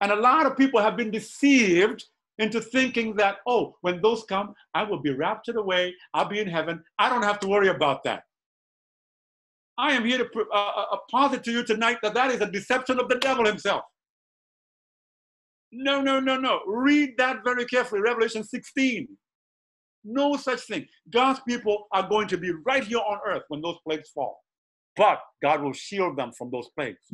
And a lot of people have been deceived into thinking that, oh, when those come, I will be raptured away. I'll be in heaven. I don't have to worry about that. I am here to uh, uh, posit to you tonight that that is a deception of the devil himself. No, no, no, no. Read that very carefully. Revelation 16. No such thing. God's people are going to be right here on earth when those plagues fall. But God will shield them from those plagues.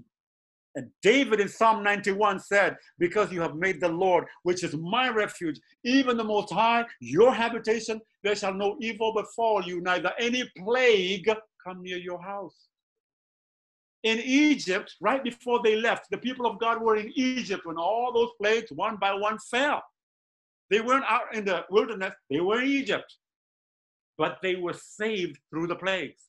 And David in Psalm 91 said, Because you have made the Lord, which is my refuge, even the Most High, your habitation, there shall no evil befall you, neither any plague come near your house. In Egypt, right before they left, the people of God were in Egypt when all those plagues, one by one, fell. They weren't out in the wilderness, they were in Egypt. But they were saved through the plagues.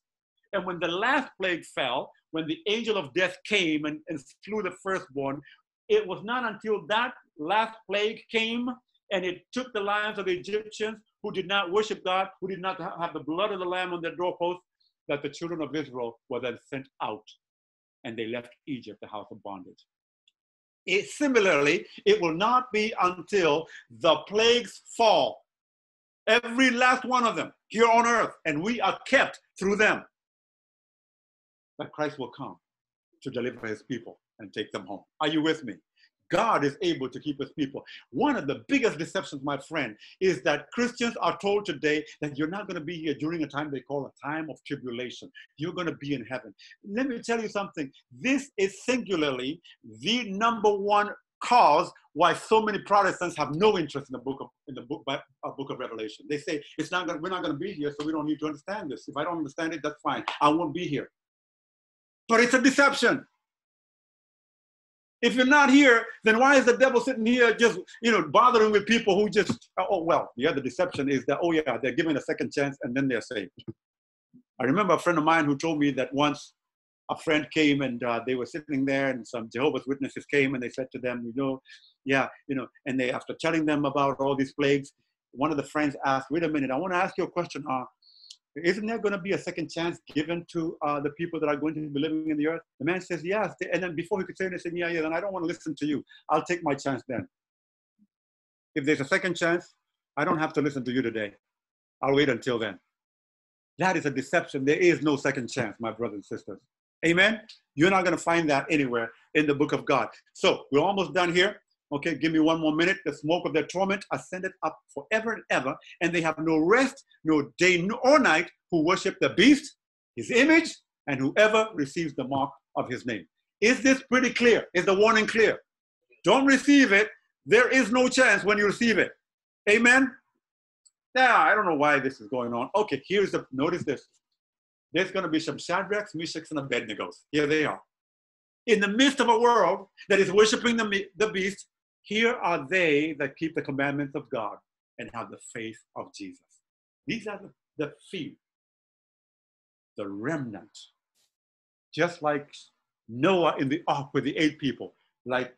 And when the last plague fell, when the angel of death came and, and slew the firstborn, it was not until that last plague came and it took the lives of the Egyptians who did not worship God, who did not have the blood of the Lamb on their doorposts, that the children of Israel were then sent out and they left Egypt, the house of bondage. It, similarly, it will not be until the plagues fall, every last one of them here on earth, and we are kept through them, that Christ will come to deliver his people and take them home. Are you with me? God is able to keep his people. One of the biggest deceptions, my friend, is that Christians are told today that you're not going to be here during a time they call a time of tribulation. You're going to be in heaven. Let me tell you something. This is singularly the number one cause why so many Protestants have no interest in the book of in the book, by, uh, book of Revelation. They say it's not gonna, we're not going to be here, so we don't need to understand this. If I don't understand it, that's fine. I won't be here. But it's a deception. If you're not here, then why is the devil sitting here just, you know, bothering with people who just, oh, well, the other deception is that, oh, yeah, they're given a second chance and then they're saved. I remember a friend of mine who told me that once a friend came and uh, they were sitting there and some Jehovah's Witnesses came and they said to them, you know, yeah, you know, and they, after telling them about all these plagues, one of the friends asked, wait a minute, I want to ask you a question. Uh, isn't there going to be a second chance given to uh, the people that are going to be living in the earth? The man says, yes. And then before he could say anything, yeah, yeah, then I don't want to listen to you. I'll take my chance then. If there's a second chance, I don't have to listen to you today. I'll wait until then. That is a deception. There is no second chance, my brothers and sisters. Amen? You're not going to find that anywhere in the book of God. So we're almost done here. Okay, give me one more minute. The smoke of their torment ascended up forever and ever, and they have no rest, no day or night, who worship the beast, his image, and whoever receives the mark of his name. Is this pretty clear? Is the warning clear? Don't receive it. There is no chance when you receive it. Amen? Now, I don't know why this is going on. Okay, here's the, notice this. There's going to be some Shadrachs, Meshachs, and Abednego's. Here they are. In the midst of a world that is worshiping the, the beast, here are they that keep the commandments of God and have the faith of Jesus. These are the, few, the remnant. Just like Noah in the ark with the eight people, like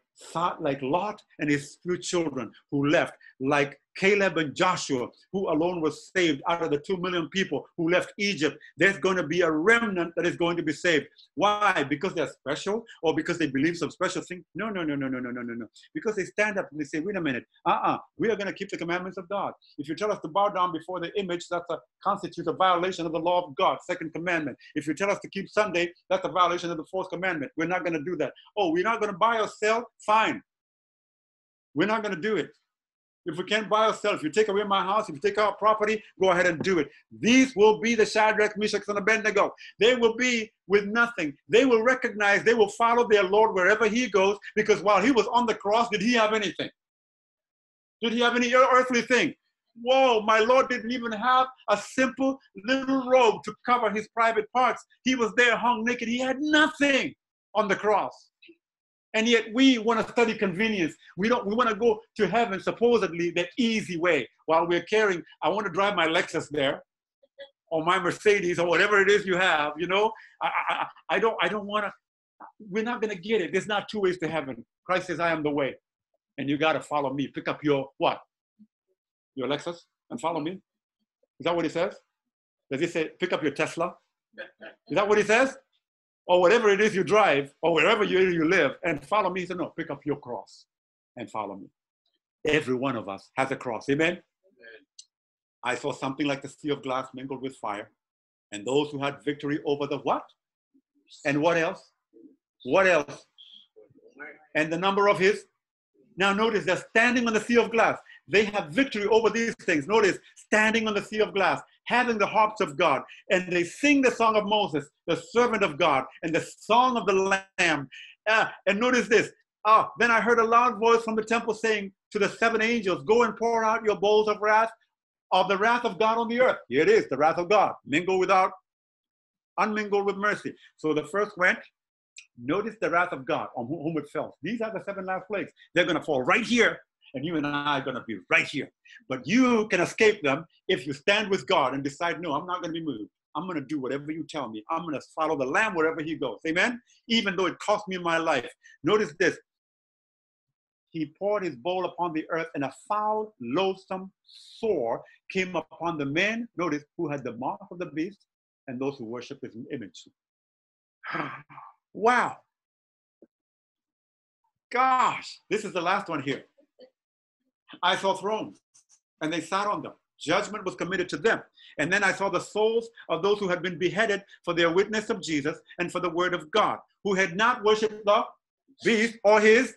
like Lot and his few children who left, like Caleb and Joshua, who alone was saved out of the two million people who left Egypt. There's going to be a remnant that is going to be saved. Why? Because they're special or because they believe some special thing? No, no, no, no, no, no, no, no, no. Because they stand up and they say, wait a minute, uh-uh, we are going to keep the commandments of God. If you tell us to bow down before the image, that constitutes a violation of the law of God, second commandment. If you tell us to keep Sunday, that's a violation of the fourth commandment. We're not going to do that. Oh, we're not going to buy or sell? Fine. We're not going to do it. If we can't buy or sell, if you take away my house, if you take our property, go ahead and do it. These will be the Shadrach, Meshach, and Abednego. They will be with nothing. They will recognize, they will follow their Lord wherever he goes, because while he was on the cross, did he have anything? Did he have any earthly thing? Whoa, my Lord didn't even have a simple little robe to cover his private parts. He was there hung naked. He had nothing on the cross. And yet we want to study convenience. We don't we want to go to heaven supposedly the easy way. While we're carrying, I want to drive my Lexus there or my Mercedes or whatever it is you have, you know. I I, I don't I don't want to we're not going to get it. There's not two ways to heaven. Christ says, I am the way. And you got to follow me. Pick up your what? Your Lexus and follow me. Is that what he says? Does he say, pick up your Tesla? Is that what he says? Or whatever it is you drive, or wherever you, you live, and follow me. He said, No, pick up your cross and follow me. Every one of us has a cross. Amen? Amen? I saw something like the sea of glass mingled with fire, and those who had victory over the what? And what else? What else? And the number of his. Now notice they're standing on the sea of glass. They have victory over these things. Notice standing on the sea of glass having the harps of God, and they sing the song of Moses, the servant of God, and the song of the Lamb. Uh, and notice this. Uh, then I heard a loud voice from the temple saying to the seven angels, Go and pour out your bowls of wrath, of the wrath of God on the earth. Here it is, the wrath of God. Mingle without, unmingled with mercy. So the first went, notice the wrath of God on whom it fell. These are the seven last plagues. They're going to fall right here and you and I are going to be right here. But you can escape them if you stand with God and decide, no, I'm not going to be moved. I'm going to do whatever you tell me. I'm going to follow the Lamb wherever he goes. Amen? Even though it cost me my life. Notice this. He poured his bowl upon the earth, and a foul, loathsome sore came upon the men, notice, who had the mark of the beast and those who worship his image. <sighs> wow. Gosh, this is the last one here. I saw thrones, and they sat on them. Judgment was committed to them. And then I saw the souls of those who had been beheaded for their witness of Jesus and for the word of God, who had not worshipped the beast or his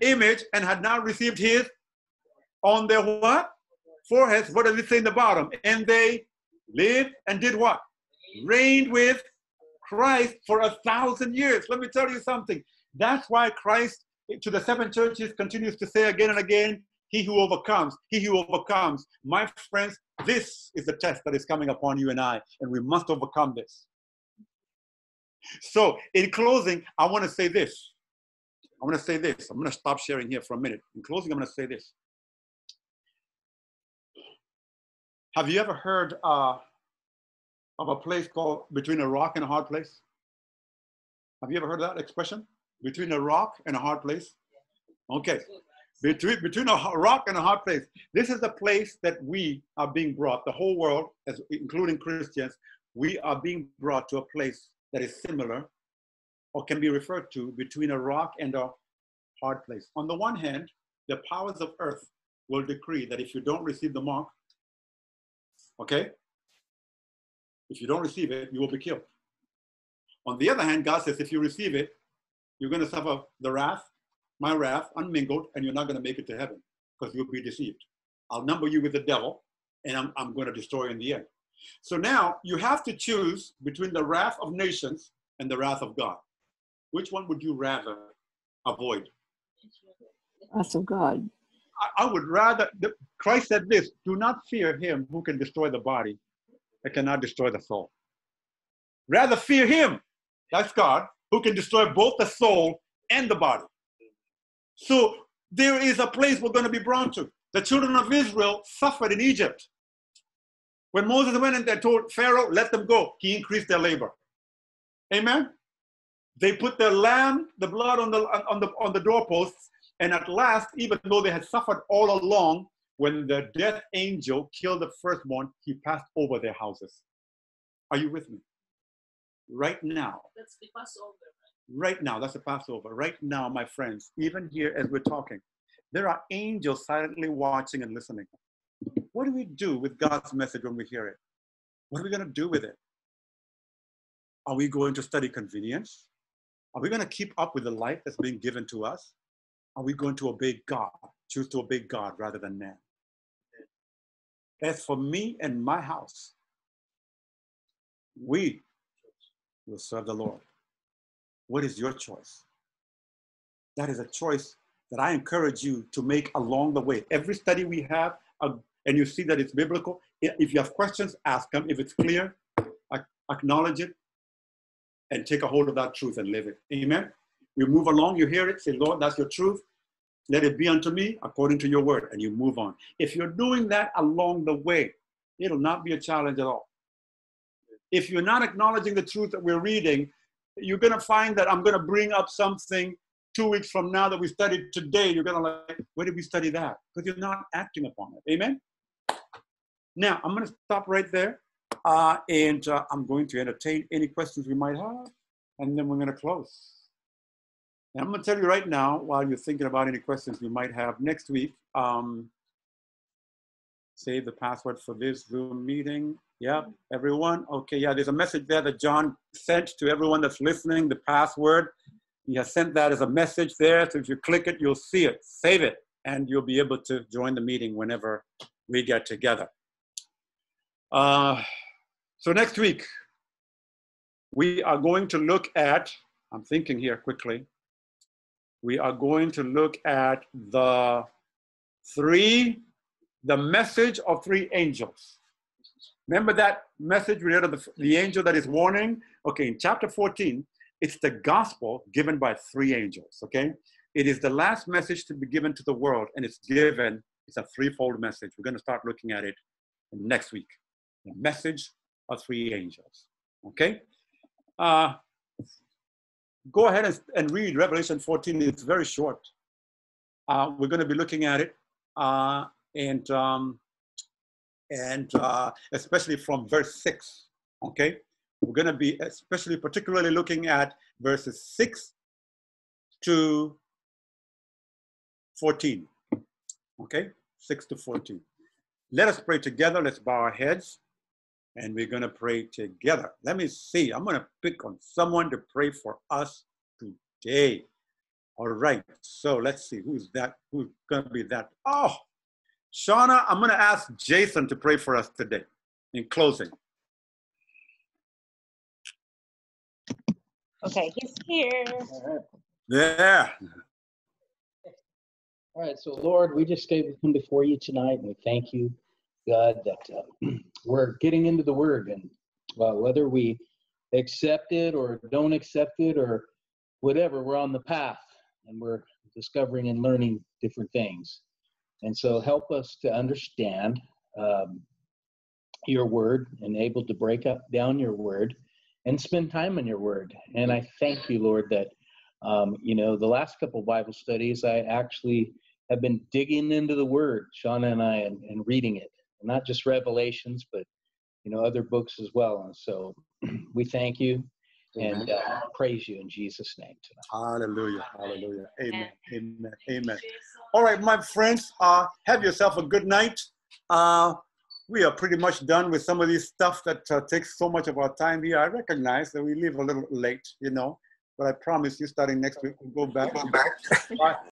image and had not received his on their what? Foreheads. What does it say in the bottom? And they lived and did what? Reigned with Christ for a thousand years. Let me tell you something. That's why Christ to the seven churches continues to say again and again, he who overcomes, he who overcomes. My friends, this is the test that is coming upon you and I, and we must overcome this. So, in closing, I want to say this. I want to say this. I'm going to stop sharing here for a minute. In closing, I'm going to say this. Have you ever heard uh, of a place called between a rock and a hard place? Have you ever heard that expression? Between a rock and a hard place? Okay. Between, between a rock and a hard place. This is the place that we are being brought, the whole world, as, including Christians, we are being brought to a place that is similar or can be referred to between a rock and a hard place. On the one hand, the powers of earth will decree that if you don't receive the mark, okay, if you don't receive it, you will be killed. On the other hand, God says if you receive it, you're going to suffer the wrath, my wrath, unmingled, and you're not going to make it to heaven because you'll be deceived. I'll number you with the devil, and I'm, I'm going to destroy you in the end. So now you have to choose between the wrath of nations and the wrath of God. Which one would you rather avoid? Wrath of God. I, I would rather, the, Christ said this do not fear him who can destroy the body, that cannot destroy the soul. Rather fear him, that's God, who can destroy both the soul and the body. So there is a place we're going to be brought to. The children of Israel suffered in Egypt. When Moses went and they told Pharaoh, let them go, he increased their labor. Amen. They put the lamb, the blood on the on the on the doorposts, and at last, even though they had suffered all along, when the death angel killed the firstborn, he passed over their houses. Are you with me? Right now. That's the Passover. Right now, that's the Passover. Right now, my friends, even here as we're talking, there are angels silently watching and listening. What do we do with God's message when we hear it? What are we going to do with it? Are we going to study convenience? Are we going to keep up with the life that's being given to us? Are we going to obey God, choose to obey God rather than man? As for me and my house, we will serve the Lord. What is your choice? That is a choice that I encourage you to make along the way. Every study we have, uh, and you see that it's biblical, if you have questions, ask them. If it's clear, acknowledge it and take a hold of that truth and live it. Amen. You move along, you hear it, say, Lord, that's your truth. Let it be unto me according to your word, and you move on. If you're doing that along the way, it'll not be a challenge at all. If you're not acknowledging the truth that we're reading, you're going to find that I'm going to bring up something two weeks from now that we studied today. You're going to like, where did we study that? Because you're not acting upon it. Amen? Now, I'm going to stop right there. Uh, and uh, I'm going to entertain any questions we might have, and then we're going to close. And I'm going to tell you right now, while you're thinking about any questions you might have next week, um, save the password for this Zoom meeting. Yep, everyone. Okay, yeah, there's a message there that John sent to everyone that's listening, the password. He has sent that as a message there. So if you click it, you'll see it. Save it, and you'll be able to join the meeting whenever we get together. Uh, so next week, we are going to look at, I'm thinking here quickly, we are going to look at the three, the message of three angels. Remember that message we read of the, the angel that is warning? Okay, in chapter 14, it's the gospel given by three angels, okay? It is the last message to be given to the world, and it's given, it's a threefold message. We're going to start looking at it next week. The message of three angels. Okay? Uh, go ahead and, and, read Revelation 14. It's very short. Uh, we're going to be looking at it, uh, and um, and uh, especially from verse six. Okay, we're going to be especially particularly looking at verses six to 14. Okay, six to 14. Let us pray together. Let's bow our heads and we're going to pray together. Let me see. I'm going to pick on someone to pray for us today. All right. So let's see who's that. Who's going to be that? Oh, Shauna, I'm going to ask Jason to pray for us today in closing. Okay, he's here. Yeah. All right, so Lord, we just come before you tonight and we thank you God, that uh, <clears throat> we're getting into the Word, and uh, whether we accept it or don't accept it or whatever, we're on the path and we're discovering and learning different things. And so, help us to understand um, your word and able to break up down your word and spend time in your word. And I thank you, Lord, that um, you know the last couple Bible studies I actually have been digging into the word, Shauna and I, and, and reading it, not just Revelations, but you know other books as well. And so <clears throat> we thank you and uh, praise you in Jesus' name tonight. Hallelujah. Hallelujah. Amen. Amen. Amen. All right, my friends, uh, have yourself a good night. Uh, we are pretty much done with some of these stuff that uh, takes so much of our time here. I recognize that we leave a little late, you know, but I promise you, starting next week, we'll go back. Go back. <laughs>